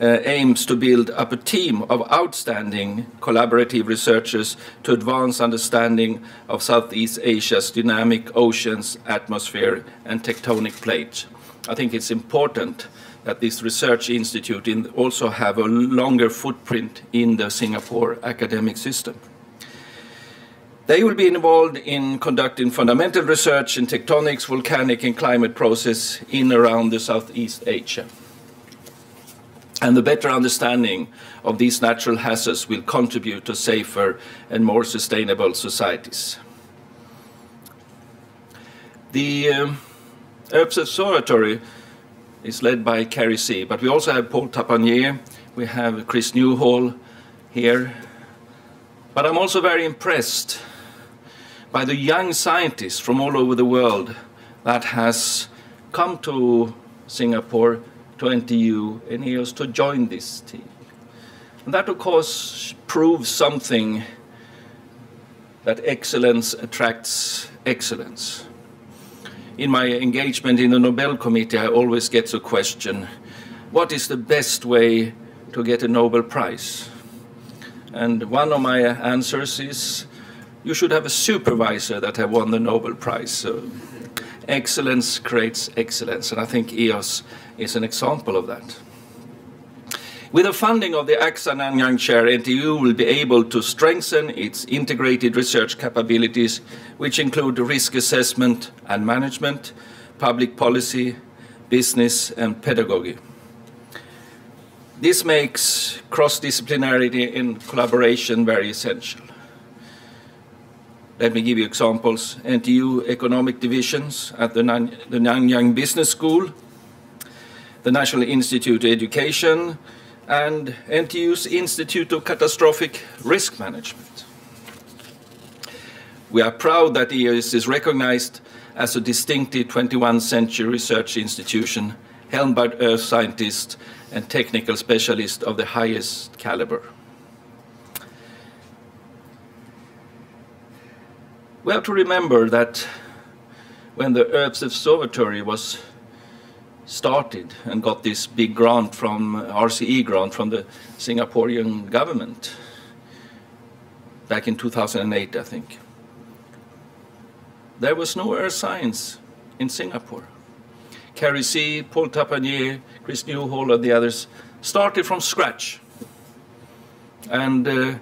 C: uh, aims to build up a team of outstanding collaborative researchers to advance understanding of Southeast Asia's dynamic oceans, atmosphere, and tectonic plates. I think it's important that this research institute also have a longer footprint in the Singapore academic system. They will be involved in conducting fundamental research in tectonics, volcanic, and climate process in around the Southeast Asia. And the better understanding of these natural hazards will contribute to safer and more sustainable societies. The um, Observatory is led by Kerry Sieh, but we also have Paul Tapponnier, we have Chris Newhall here. But I'm also very impressed by the young scientists from all over the world that has come to Singapore, to NTU, and EOS to join this team. And that, of course, proves something that excellence attracts excellence. In my engagement in the Nobel Committee, I always get the question what is the best way to get a Nobel Prize? And one of my answers is you should have a supervisor that have won the Nobel Prize. So excellence creates excellence, and I think EOS is an example of that. With the funding of the AXA Nanyang Chair, NTU will be able to strengthen its integrated research capabilities, which include risk assessment and management, public policy, business, and pedagogy. This makes cross-disciplinarity and collaboration very essential. Let me give you examples. NTU economic divisions at the, Nan the Nanyang Business School, the National Institute of Education, and NTU's Institute of Catastrophic Risk Management. We are proud that EOS is recognized as a distinctive 21st century research institution helmed by earth scientists and technical specialists of the highest caliber. We have to remember that when the Earth Observatory was started and got this big grant from RCE grant from the Singaporean government back in 2008, I think. There was no earth science in Singapore. Kerry Sieh, Paul Tapponnier, Chris Newhall, and the others started from scratch. And uh,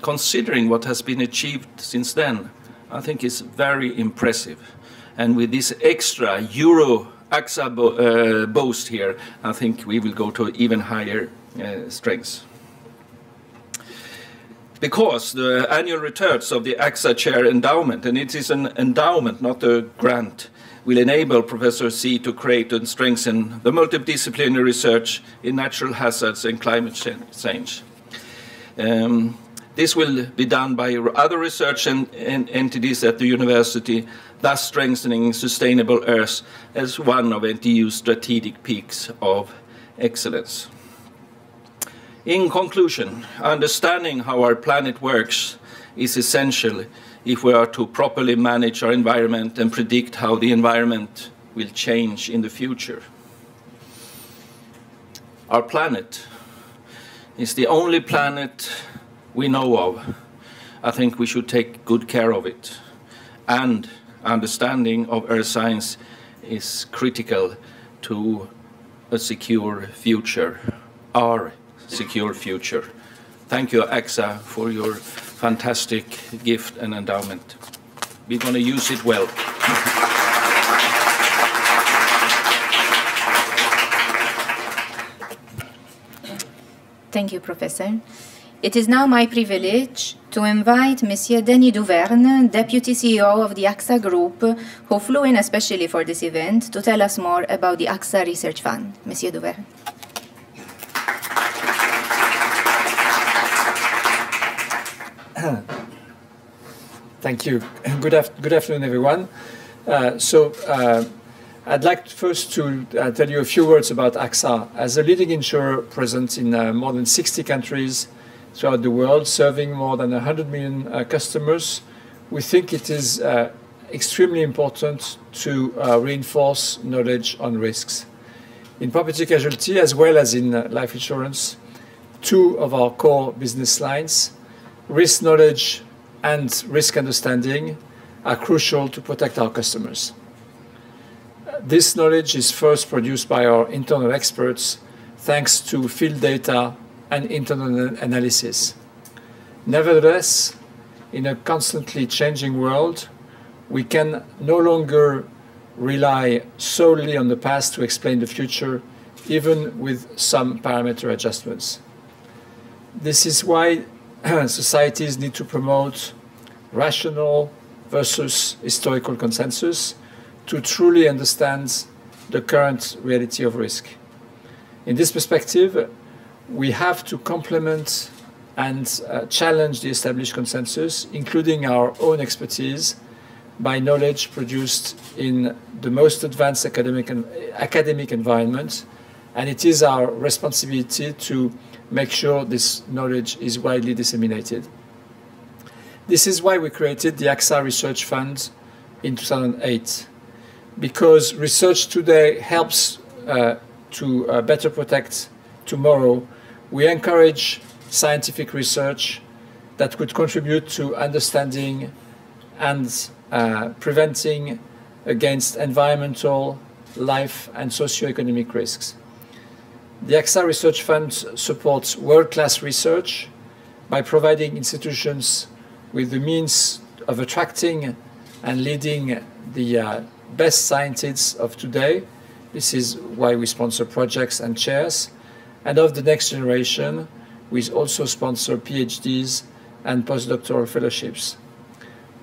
C: considering what has been achieved since then, I think is very impressive. And with this extra Euro AXA bo uh, boast here, I think we will go to even higher uh, strengths. Because the annual returns of the AXA Chair Endowment, and it is an endowment, not a grant, will enable Professor Sieh to create and strengthen the multidisciplinary research in natural hazards and climate change. Um, this will be done by other research entities at the university, thus strengthening sustainable Earth as one of NTU's strategic peaks of excellence. In conclusion, understanding how our planet works is essential if we are to properly manage our environment and predict how the environment will change in the future. Our planet is the only planet we know of. I think we should take good care of it. And understanding of earth science is critical to a secure future, our secure future. Thank you, AXA, for your fantastic gift and endowment. We're going to use it well.
I: Thank you, Professor. It is now my privilege to invite Monsieur Denis Duverne, Deputy CEO of the AXA Group, who flew in especially for this event, to tell us more about the AXA Research Fund. Monsieur Duverne.
B: Thank you. Good, af good afternoon, everyone. Uh, so, uh, I'd like first to uh, tell you a few words about AXA. As a leading insurer present in uh, more than 60 countries throughout the world, serving more than 100 million uh, customers, we think it is uh, extremely important to reinforce knowledge on risks. In property casualty, as well as in life insurance, two of our core business lines, risk knowledge and risk understanding are crucial to protect our customers. This knowledge is first produced by our internal experts thanks to field data and internal analysis. Nevertheless, in a constantly changing world, we can no longer rely solely on the past to explain the future, even with some parameter adjustments. This is why societies need to promote rational versus historical consensus to truly understand the current reality of risk. In this perspective, we have to complement and uh, challenge the established consensus, including our own expertise, by knowledge produced in the most advanced academic, and, academic environment. And it is our responsibility to make sure this knowledge is widely disseminated. This is why we created the AXA Research Fund in 2008, because research today helps uh, to uh, better protect tomorrow. We encourage scientific research that could contribute to understanding and uh, preventing against environmental, life, and socioeconomic risks. The AXA Research Fund supports world-class research by providing institutions with the means of attracting and leading the uh, best scientists of today. This is why we sponsor projects and chairs. And of the next generation, we also sponsor PhDs and postdoctoral fellowships.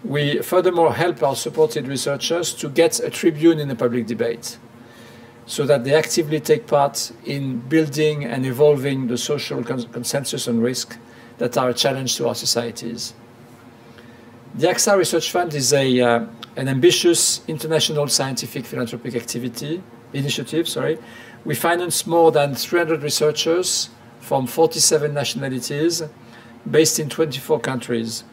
B: We furthermore help our supported researchers to get a tribune in the public debate so that they actively take part in building and evolving the social consensus on risk that are a challenge to our societies. The AXA Research Fund is a, uh, an ambitious international scientific philanthropic activity initiative, sorry, We finance more than 300 researchers from 47 nationalities based in 24 countries.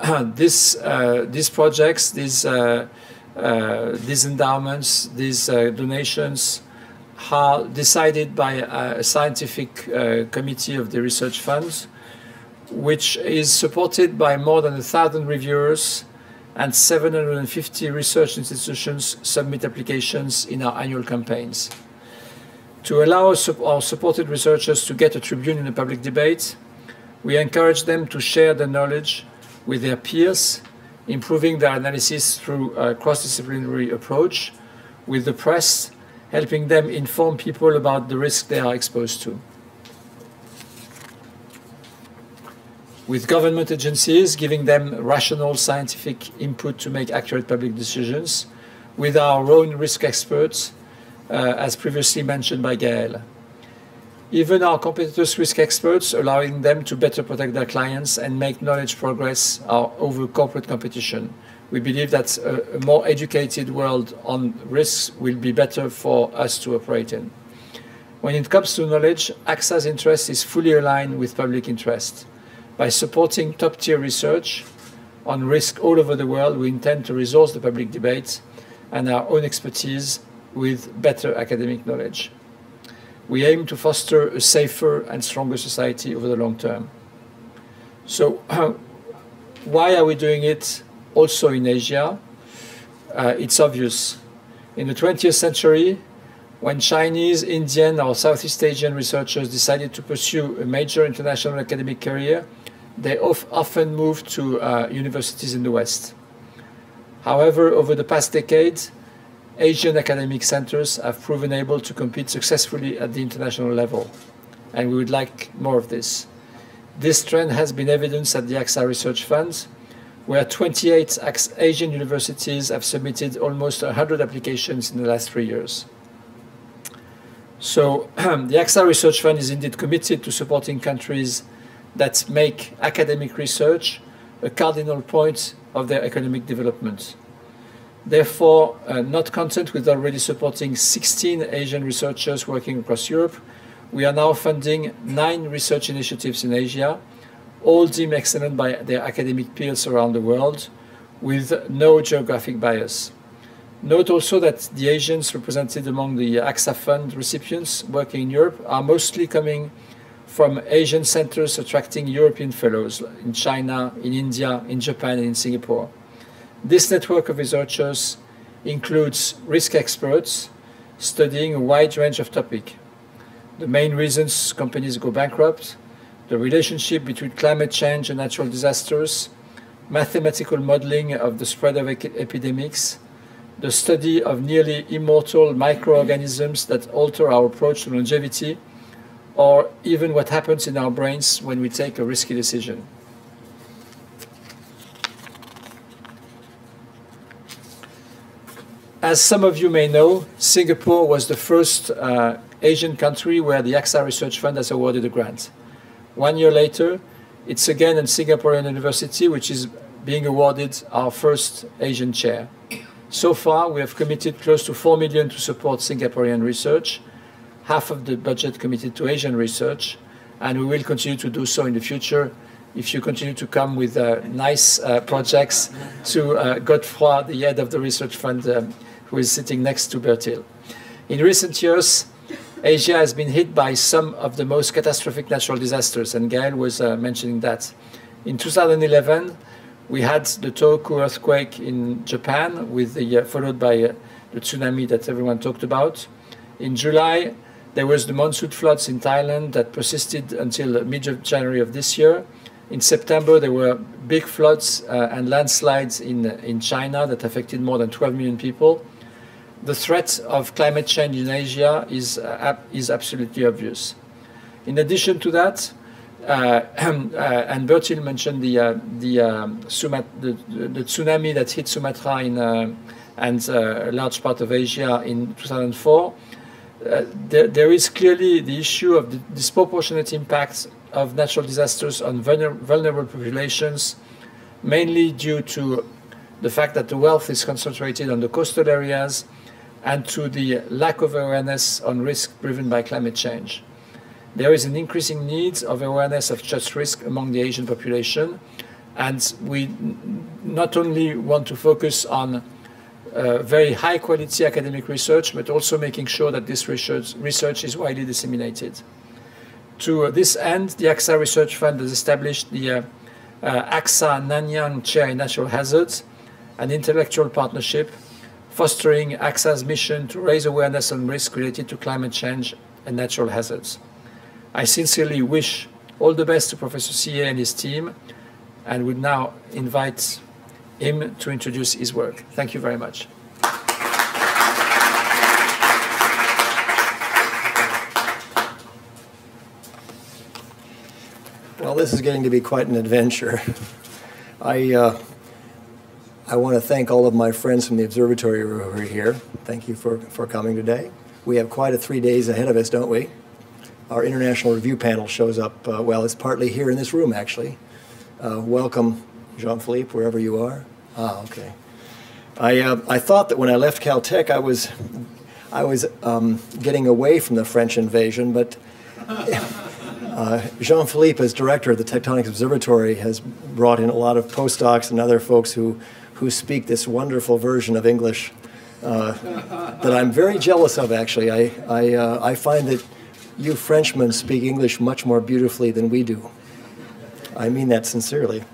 B: this, uh, these projects, these, uh, uh, these endowments, these uh, donations are decided by a scientific uh, committee of the research funds, which is supported by more than a thousand reviewers and 750 research institutions submit applications in our annual campaigns. To allow our supported researchers to get a tribune in the public debate, we encourage them to share their knowledge with their peers, improving their analysis through a cross-disciplinary approach, with the press, helping them inform people about the risk they are exposed to. With government agencies, giving them rational scientific input to make accurate public decisions, with our own risk experts, uh, as previously mentioned by Gaëlle. Even our competitors' risk experts, allowing them to better protect their clients and make knowledge progress over corporate competition. We believe that a, a more educated world on risks will be better for us to operate in. When it comes to knowledge, AXA's interest is fully aligned with public interest. By supporting top-tier research on risk all over the world, we intend to resource the public debate and our own expertise with better academic knowledge. We aim to foster a safer and stronger society over the long term. So why are we doing it also in Asia? Uh, it's obvious. In the 20th century, when Chinese, Indian, or Southeast Asian researchers decided to pursue a major international academic career, they often moved to uh, universities in the West. However, over the past decade, Asian academic centers have proven able to compete successfully at the international level, and we would like more of this. This trend has been evidenced at the AXA Research Fund, where 28 Asian universities have submitted almost 100 applications in the last three years. So the AXA Research Fund is indeed committed to supporting countries that make academic research a cardinal point of their economic development. Therefore, uh, not content with already supporting 16 Asian researchers working across Europe, we are now funding nine research initiatives in Asia, all deemed excellent by their academic peers around the world, with no geographic bias. Note also that the Asians represented among the AXA Fund recipients working in Europe are mostly coming from Asian centers attracting European fellows in China, in India, in Japan, and in Singapore. This network of researchers includes risk experts studying a wide range of topics. The main reasons companies go bankrupt, the relationship between climate change and natural disasters, mathematical modeling of the spread of epidemics, the study of nearly immortal microorganisms that alter our approach to longevity, or even what happens in our brains when we take a risky decision. As some of you may know, Singapore was the first uh, Asian country where the AXA Research Fund has awarded a grant. One year later, it's again a Singaporean university which is being awarded our first Asian chair. So far, we have committed close to 4 million to support Singaporean research, half of the budget committed to Asian research, and we will continue to do so in the future if you continue to come with uh, nice uh, projects to uh, the head of the research fund, um, who is sitting next to Bertil. In recent years, Asia has been hit by some of the most catastrophic natural disasters, and Gaëlle was uh, mentioning that. In 2011, we had the Tohoku earthquake in Japan, with the, uh, followed by uh, the tsunami that everyone talked about. In July, there was the monsoon floods in Thailand that persisted until mid of January of this year. In September, there were big floods uh, and landslides in, in China that affected more than 12 million people. The threat of climate change in Asia is, uh, is absolutely obvious. In addition to that, uh, uh, and Bertil mentioned the, uh, the, um, the, the, tsunami that hit Sumatra in, uh, and a large part of Asia in 2004. Uh, there, there is clearly the issue of the disproportionate impacts of natural disasters on vulner vulnerable populations, mainly due to the fact that the wealth is concentrated on the coastal areas and to the lack of awareness on risk driven by climate change. There is an increasing need of awareness of such risk among the Asian population, and we not only want to focus on uh, very high quality academic research, but also making sure that this research, research is widely disseminated. To this end, the AXA Research Fund has established the uh, uh, AXA Nanyang Chair in Natural Hazards, an intellectual partnership fostering AXA's mission to raise awareness on risk related to climate change and natural hazards. I sincerely wish all the best to Professor Sieh and his team and would now invite him to introduce his work. Thank you very much.
E: Well, this is getting to be quite an adventure. I, uh, I want to thank all of my friends from the observatory who are here. Thank you for, for coming today. We have quite a three days ahead of us, don't we? Our international review panel shows up, uh, well, it's partly here in this room, actually. Uh, welcome, Jean-Philippe, wherever you are. Ah, okay. I, uh, I thought that when I left Caltech, I was, I was um, getting away from the French invasion, but uh, Jean-Philippe, as director of the Tectonics Observatory, has brought in a lot of postdocs and other folks who, who speak this wonderful version of English uh, that I'm very jealous of, actually. I, I, uh, I find that you Frenchmen speak English much more beautifully than we do. I mean that sincerely.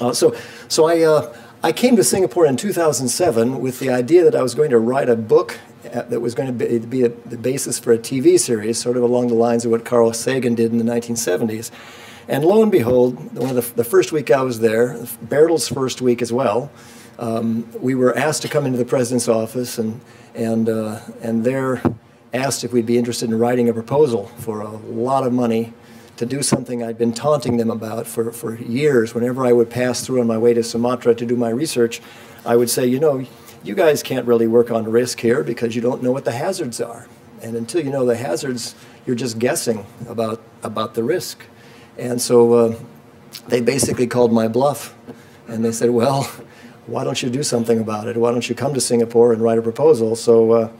E: Uh, so, so I, uh, I came to Singapore in 2007 with the idea that I was going to write a book uh, that was going to be, be a, the basis for a TV series, sort of along the lines of what Carl Sagan did in the 1970s. And lo and behold, one of the, the first week I was there, Bertil's first week as well, um, we were asked to come into the president's office, and and uh, and there asked if we'd be interested in writing a proposal for a lot of money to do something I'd been taunting them about for, for years. Whenever I would pass through on my way to Sumatra to do my research, I would say, you know, you guys can't really work on risk here because you don't know what the hazards are. And until you know the hazards, you're just guessing about, about the risk. And so uh, they basically called my bluff. And they said, well, why don't you do something about it? Why don't you come to Singapore and write a proposal? So, uh,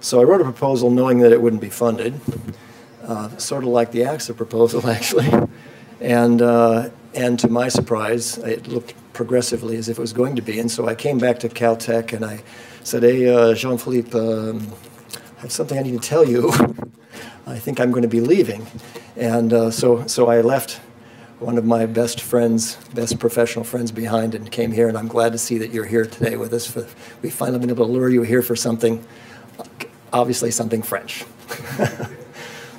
E: so I wrote a proposal knowing that it wouldn't be funded, uh, sort of like the AXA proposal, actually. And, uh, and to my surprise, it looked progressively as if it was going to be. And so I came back to Caltech and I said, hey, uh, Jean-Philippe, um, I have something I need to tell you. I think I'm going to be leaving. And uh, so, so I left one of my best friends, best professional friends behind and came here. And I'm glad to see that you're here today with us. For, we finally been able to lure you here for something, obviously something French.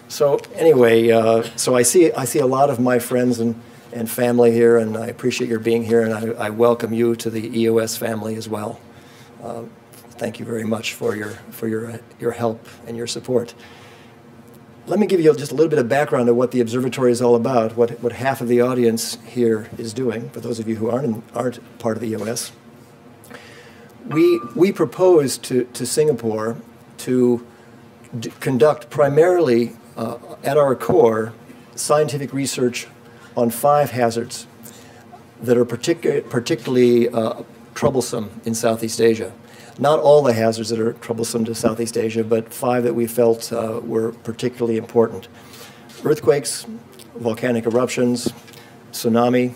E: so anyway, uh, so I see, I see a lot of my friends and and family here, and I appreciate your being here, and I, I welcome you to the EOS family as well. Uh, thank you very much for your for your your help and your support. Let me give you just a little bit of background of what the observatory is all about, what what half of the audience here is doing. For those of you who aren't in, aren't part of the EOS, we we propose to to Singapore to conduct primarily uh, at our core scientific research on five hazards that are particu particularly uh, troublesome in Southeast Asia. Not all the hazards that are troublesome to Southeast Asia, but five that we felt uh, were particularly important. Earthquakes, volcanic eruptions, tsunami,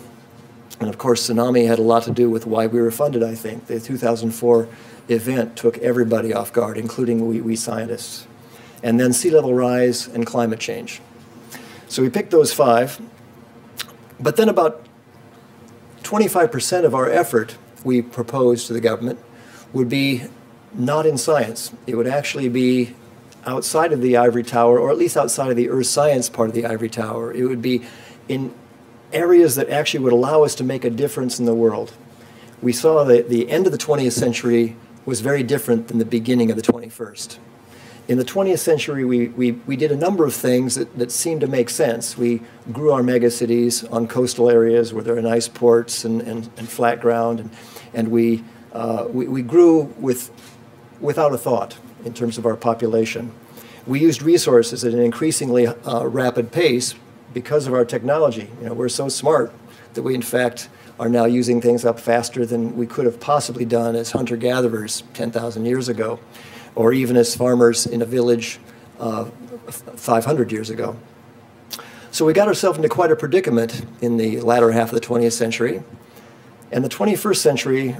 E: and of course tsunami had a lot to do with why we were funded, I think. The 2004 event took everybody off guard, including we, we scientists. And then sea level rise and climate change. So we picked those five, but then about 25% of our effort we proposed to the government would be not in science. It would actually be outside of the ivory tower, or at least outside of the earth science part of the ivory tower. It would be in areas that actually would allow us to make a difference in the world. We saw that the end of the 20th century was very different than the beginning of the 21st in the 20th century, we, we, we did a number of things that, that seemed to make sense. We grew our megacities on coastal areas where there are nice ports and, and, and flat ground, and, and we, uh, we, we grew with, without a thought in terms of our population. We used resources at an increasingly uh, rapid pace because of our technology. You know, we're so smart that we, in fact, are now using things up faster than we could have possibly done as hunter-gatherers 10,000 years ago. Or even as farmers in a village uh, 500 years ago. So we got ourselves into quite a predicament in the latter half of the 20th century. And the 21st century,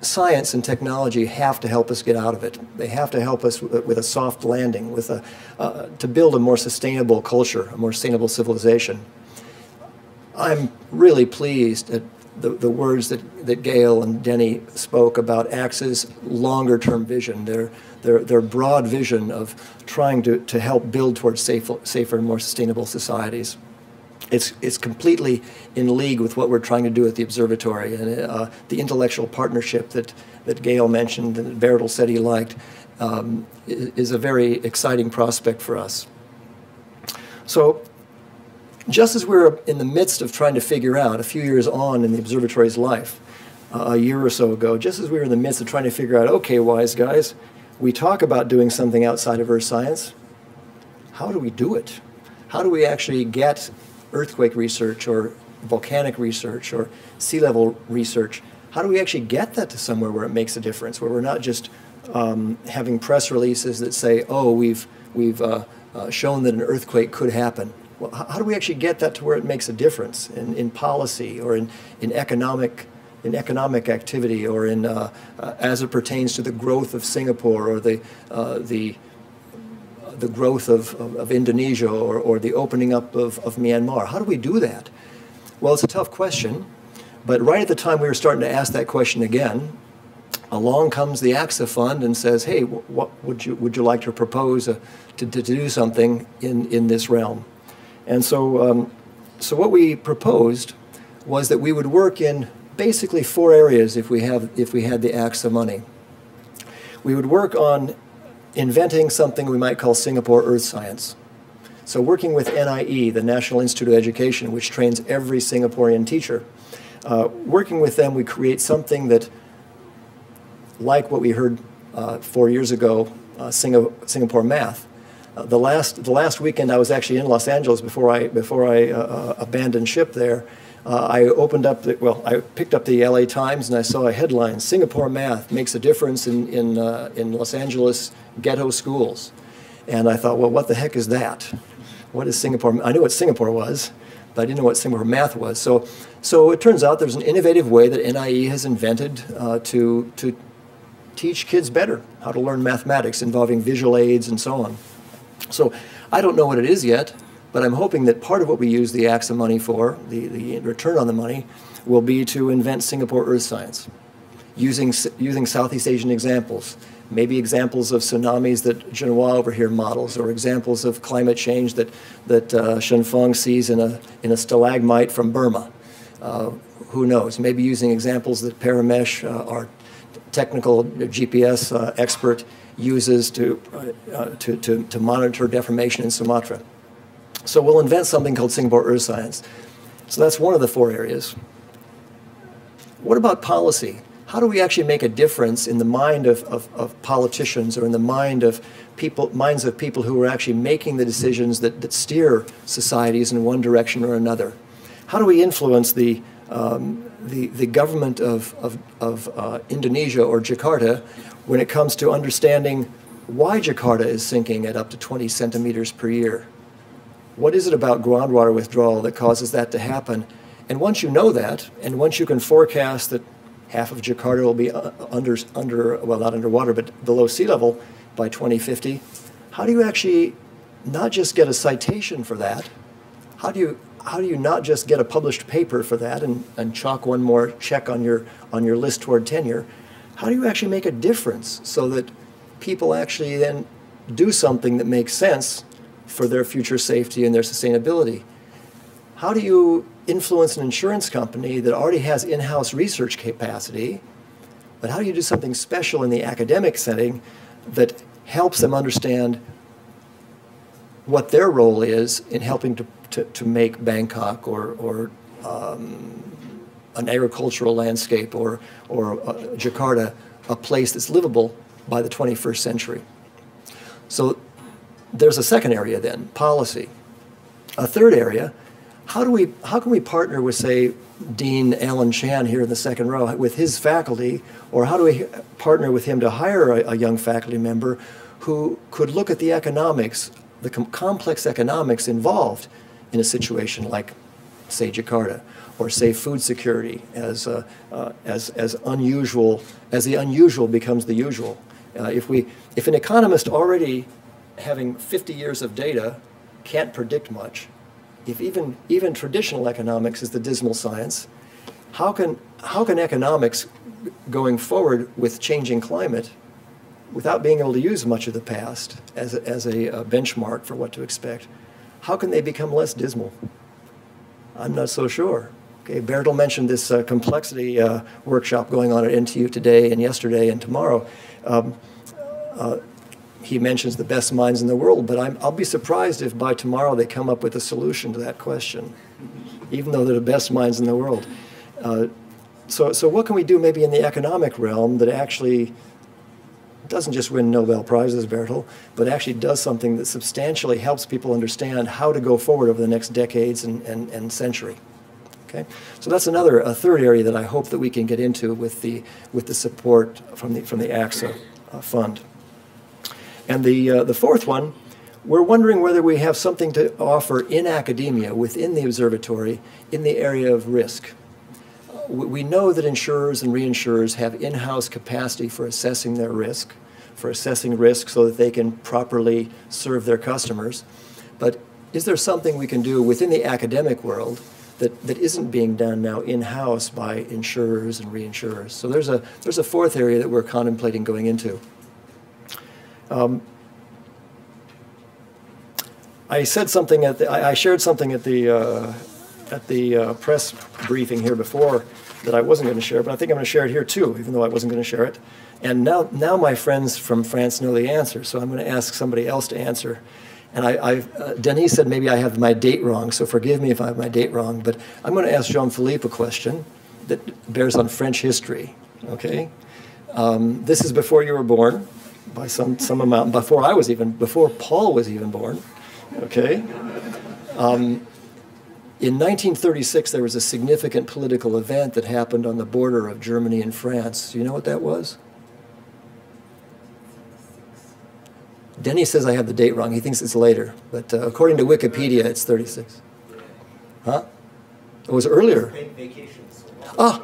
E: science and technology have to help us get out of it. They have to help us with a soft landing, with a, uh, to build a more sustainable culture, a more sustainable civilization. I'm really pleased at the, the words that, that Gaëlle and Denis spoke about AXA's longer term vision, their, their, their broad vision of trying to, to help build towards safer, safer and more sustainable societies. It's, it's completely in league with what we're trying to do at the observatory and uh, the intellectual partnership that, that Gaëlle mentioned that Bertil said he liked um, is a very exciting prospect for us. So just as we are in the midst of trying to figure out, a few years on in the observatory's life, uh, a year or so ago, just as we were in the midst of trying to figure out, okay, wise guys, we talk about doing something outside of Earth science. How do we do it? How do we actually get earthquake research or volcanic research or sea level research? How do we actually get that to somewhere where it makes a difference, where we're not just um, having press releases that say, oh, we've, we've uh, uh, shown that an earthquake could happen? Well, how do we actually get that to where it makes a difference in, in policy or in, in economic in economic activity or in uh, uh, as it pertains to the growth of Singapore or the uh, the the growth of, of, of, Indonesia or, or the opening up of, of Myanmar. How do we do that? Well, it's a tough question, but right at the time we were starting to ask that question again, along comes the AXA fund and says, "Hey, what would you would you like to propose uh, to, to do something in in this realm?" And so, um, so what we proposed was that we would work in basically four areas if we, have, if we had the AXA money. We would work on inventing something we might call Singapore Earth Science. So working with NIE, the National Institute of Education, which trains every Singaporean teacher, uh, working with them, we create something that, like what we heard uh, four years ago, uh, Singapore Math, uh, the last the last weekend I was actually in Los Angeles before I before I uh, uh abandoned ship there. Uh, I opened up the well, I picked up the L.A. Times and I saw a headline: Singapore math makes a difference in in uh, in Los Angeles ghetto schools, and I thought, well, what the heck is that? What is Singapore? I knew what Singapore was, but I didn't know what Singapore math was. So, so it turns out there's an innovative way that NIE has invented to to teach kids better how to learn mathematics involving visual aids and so on. So I don't know what it is yet, but I'm hoping that part of what we use the AXA money for, the, the return on the money, will be to invent Singapore Earth Science using, using Southeast Asian examples. Maybe examples of tsunamis that Genoa over here models, or examples of climate change that, that uh, Shenfeng sees in a, in a stalagmite from Burma. Uh, who knows? Maybe using examples that Paramesh, uh, our technical GPS uh, expert, uses to, uh, to, to, to monitor deformation in Sumatra. So we'll invent something called Singapore Earth Science. So that's one of the four areas. What about policy? How do we actually make a difference in the mind of, of, of, politicians or in the mind of people, minds of people who are actually making the decisions that, that steer societies in one direction or another? How do we influence the, um, the, the government of, of, of uh, Indonesia or Jakarta when it comes to understanding why Jakarta is sinking at up to 20 centimeters per year. What is it about groundwater withdrawal that causes that to happen? And once you know that, and once you can forecast that half of Jakarta will be uh, under, under well, not underwater, but below sea level by 2050, how do you actually not just get a citation for that? How do you, how do you not just get a published paper for that and, and chalk one more check on your, on your list toward tenure? How do you actually make a difference so that people actually then do something that makes sense for their future safety and their sustainability? How do you influence an insurance company that already has in house research capacity, but how do you do something special in the academic setting that helps them understand what their role is in helping to, to, to make Bangkok or, or um, an agricultural landscape or, or uh, Jakarta a place that's livable by the 21st century. So there's a second area then, policy. A third area, how do we, how can we partner with, say, Dean Alan Chan here in the second row with his faculty, or how do we partner with him to hire a, a young faculty member who could look at the economics, the com complex economics involved in a situation like, say, Jakarta, or say food security as, uh, uh, as, as unusual, as the unusual becomes the usual. Uh, if, we, if an economist already having 50 years of data can't predict much, if even, even traditional economics is the dismal science, how can, how can economics going forward with changing climate without being able to use much of the past as a, as a, a benchmark for what to expect, how can they become less dismal? I'm not so sure. Okay, Bertil mentioned this uh, complexity uh, workshop going on at NTU today and yesterday and tomorrow. Um, uh, he mentions the best minds in the world, but i will be surprised if by tomorrow they come up with a solution to that question, even though they're the best minds in the world. Uh, so, so what can we do maybe in the economic realm that actually doesn't just win Nobel Prizes, Bertil, but actually does something that substantially helps people understand how to go forward over the next decades and, and, and century? Okay, so that's another a third area that I hope that we can get into with the with the support from the from the AXA uh, fund. And the uh, the fourth one, we're wondering whether we have something to offer in academia within the observatory in the area of risk. We know that insurers and reinsurers have in-house capacity for assessing their risk, for assessing risk so that they can properly serve their customers. But is there something we can do within the academic world that, that isn't being done now in-house by insurers and reinsurers. So there's a, there's a fourth area that we're contemplating going into. Um, I said something at the, I, shared something at the, uh, at the uh, press briefing here before that I wasn't going to share, but I think I'm going to share it here too, even though I wasn't going to share it. And now, now my friends from France know the answer, so I'm going to ask somebody else to answer. And I, I uh, Denis said maybe I have my date wrong, so forgive me if I have my date wrong. But I'm going to ask Jean-Philippe a question that bears on French history. Okay, um, this is before you were born, by some some amount. Before I was even before Paul was even born. Okay. Um, in 1936, there was a significant political event that happened on the border of Germany and France. Do you know what that was? Denis says I have the date wrong. He thinks it's later. But uh, according to Wikipedia, it's 36. Huh? It was earlier. Ah,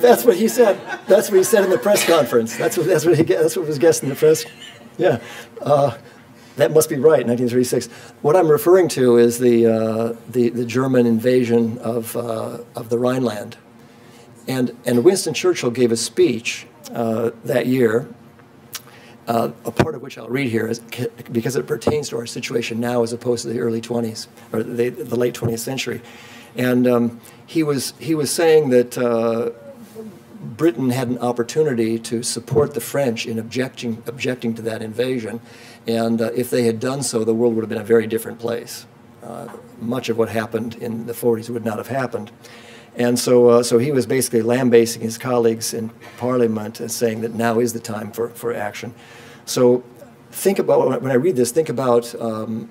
E: that's what he said. That's what he said in the press conference. That's what, that's what, he, that's what was guessed in the press. Yeah. Uh, that must be right, 1936. What I'm referring to is the, uh, the, the, German invasion of, uh, of the Rhineland. And, and Winston Churchill gave a speech uh, that year uh, a part of which I'll read here is because it pertains to our situation now as opposed to the early 20s or the, the late 20th century. And um, he, was, he was saying that uh, Britain had an opportunity to support the French in objecting, objecting to that invasion. And uh, if they had done so, the world would have been a very different place. Uh, much of what happened in the 40s would not have happened. And so, uh, so he was basically lambasting his colleagues in Parliament and saying that now is the time for, for action. So think about, when I read this, think about um,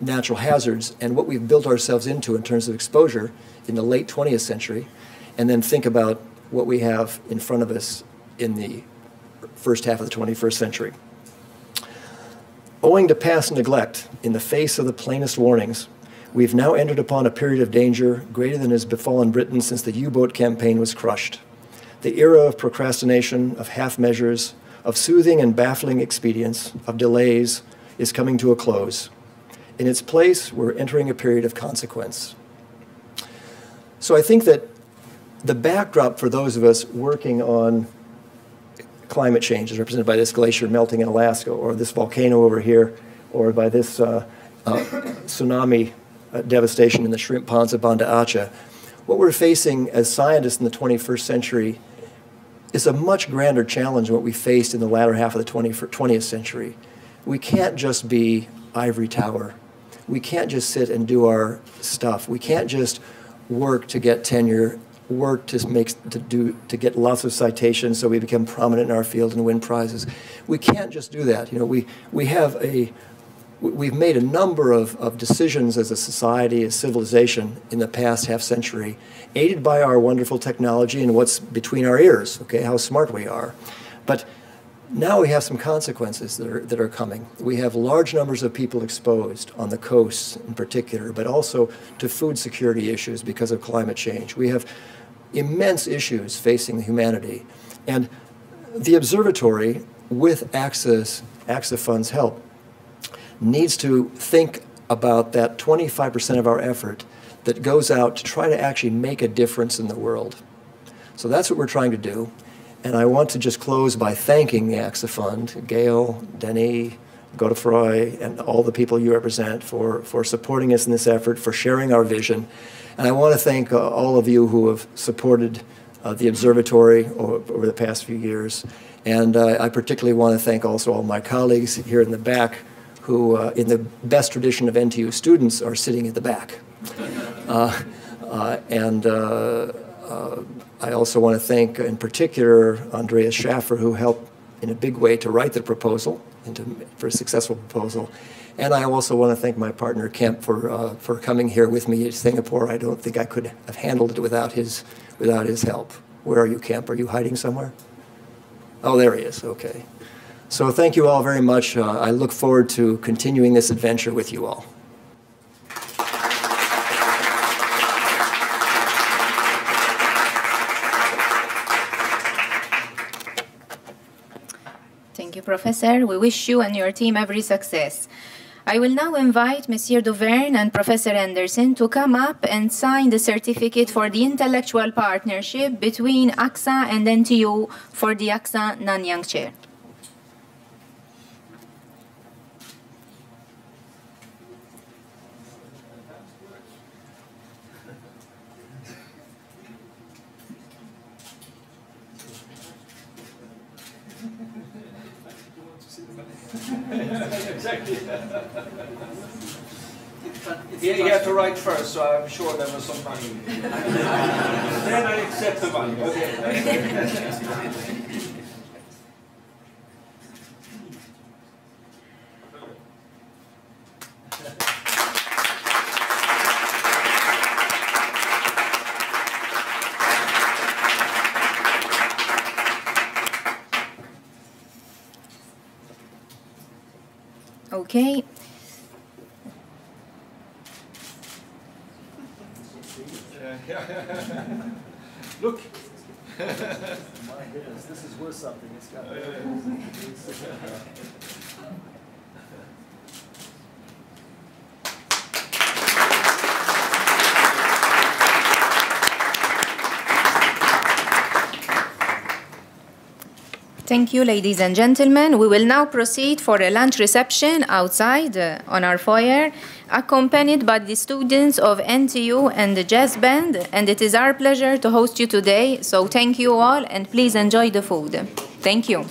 E: natural hazards and what we've built ourselves into in terms of exposure in the late 20th century, and then think about what we have in front of us in the first half of the 21st century. Owing to past neglect, in the face of the plainest warnings, we've now entered upon a period of danger greater than has befallen Britain since the U-boat campaign was crushed. The era of procrastination, of half measures, of soothing and baffling expedients, of delays, is coming to a close. In its place, we're entering a period of consequence. So I think that the backdrop for those of us working on climate change is represented by this glacier melting in Alaska, or this volcano over here, or by this uh, uh, tsunami uh, devastation in the shrimp ponds of Banda Aceh. What we're facing as scientists in the 21st century is a much grander challenge than what we faced in the latter half of the 20th century. We can't just be ivory tower. We can't just sit and do our stuff. We can't just work to get tenure, work to make to do to get lots of citations so we become prominent in our field and win prizes. We can't just do that. You know, we we have a we've made a number of, of decisions as a society, as civilization in the past half century, aided by our wonderful technology and what's between our ears, okay, how smart we are. But now we have some consequences that are, that are coming. We have large numbers of people exposed on the coasts in particular, but also to food security issues because of climate change. We have immense issues facing humanity. And the observatory, with Access, AXA Fund's help, needs to think about that 25% of our effort that goes out to try to actually make a difference in the world. So that's what we're trying to do. And I want to just close by thanking the AXA Fund, Gaëlle, Denis, Godefroy, and all the people you represent for, for supporting us in this effort, for sharing our vision. And I want to thank uh, all of you who have supported uh, the observatory over, over, the past few years. And uh, I particularly want to thank also all my colleagues here in the back who, uh, in the best tradition of NTU students, are sitting at the back. Uh, uh, and I also want to thank, in particular, Andreas Schaffer, who helped in a big way to write the proposal and to, for a successful proposal. And I also want to thank my partner Kemp for uh, for coming here with me to Singapore. I don't think I could have handled it without his without his help. Where are you, Kemp? Are you hiding somewhere? Oh, there he is. Okay. So thank you all very much. Uh, I look forward to continuing this adventure with you all.
I: Thank you, Professor. We wish you and your team every success. I will now invite Monsieur Duverne and Professor Andersson to come up and sign the certificate for the intellectual partnership between AXA and NTU for the AXA Nanyang Chair.
F: He, he had to write first, so I'm sure there was some money. then I accept the money. Okay.
I: Okay.
F: Look.
E: My goodness, this is worth something. It's got.
I: Thank you, ladies and gentlemen. We will now proceed for a lunch reception outside uh, on our foyer, accompanied by the students of NTU and the jazz band. And it is our pleasure to host you today. So thank you all, and please enjoy the food. Thank you.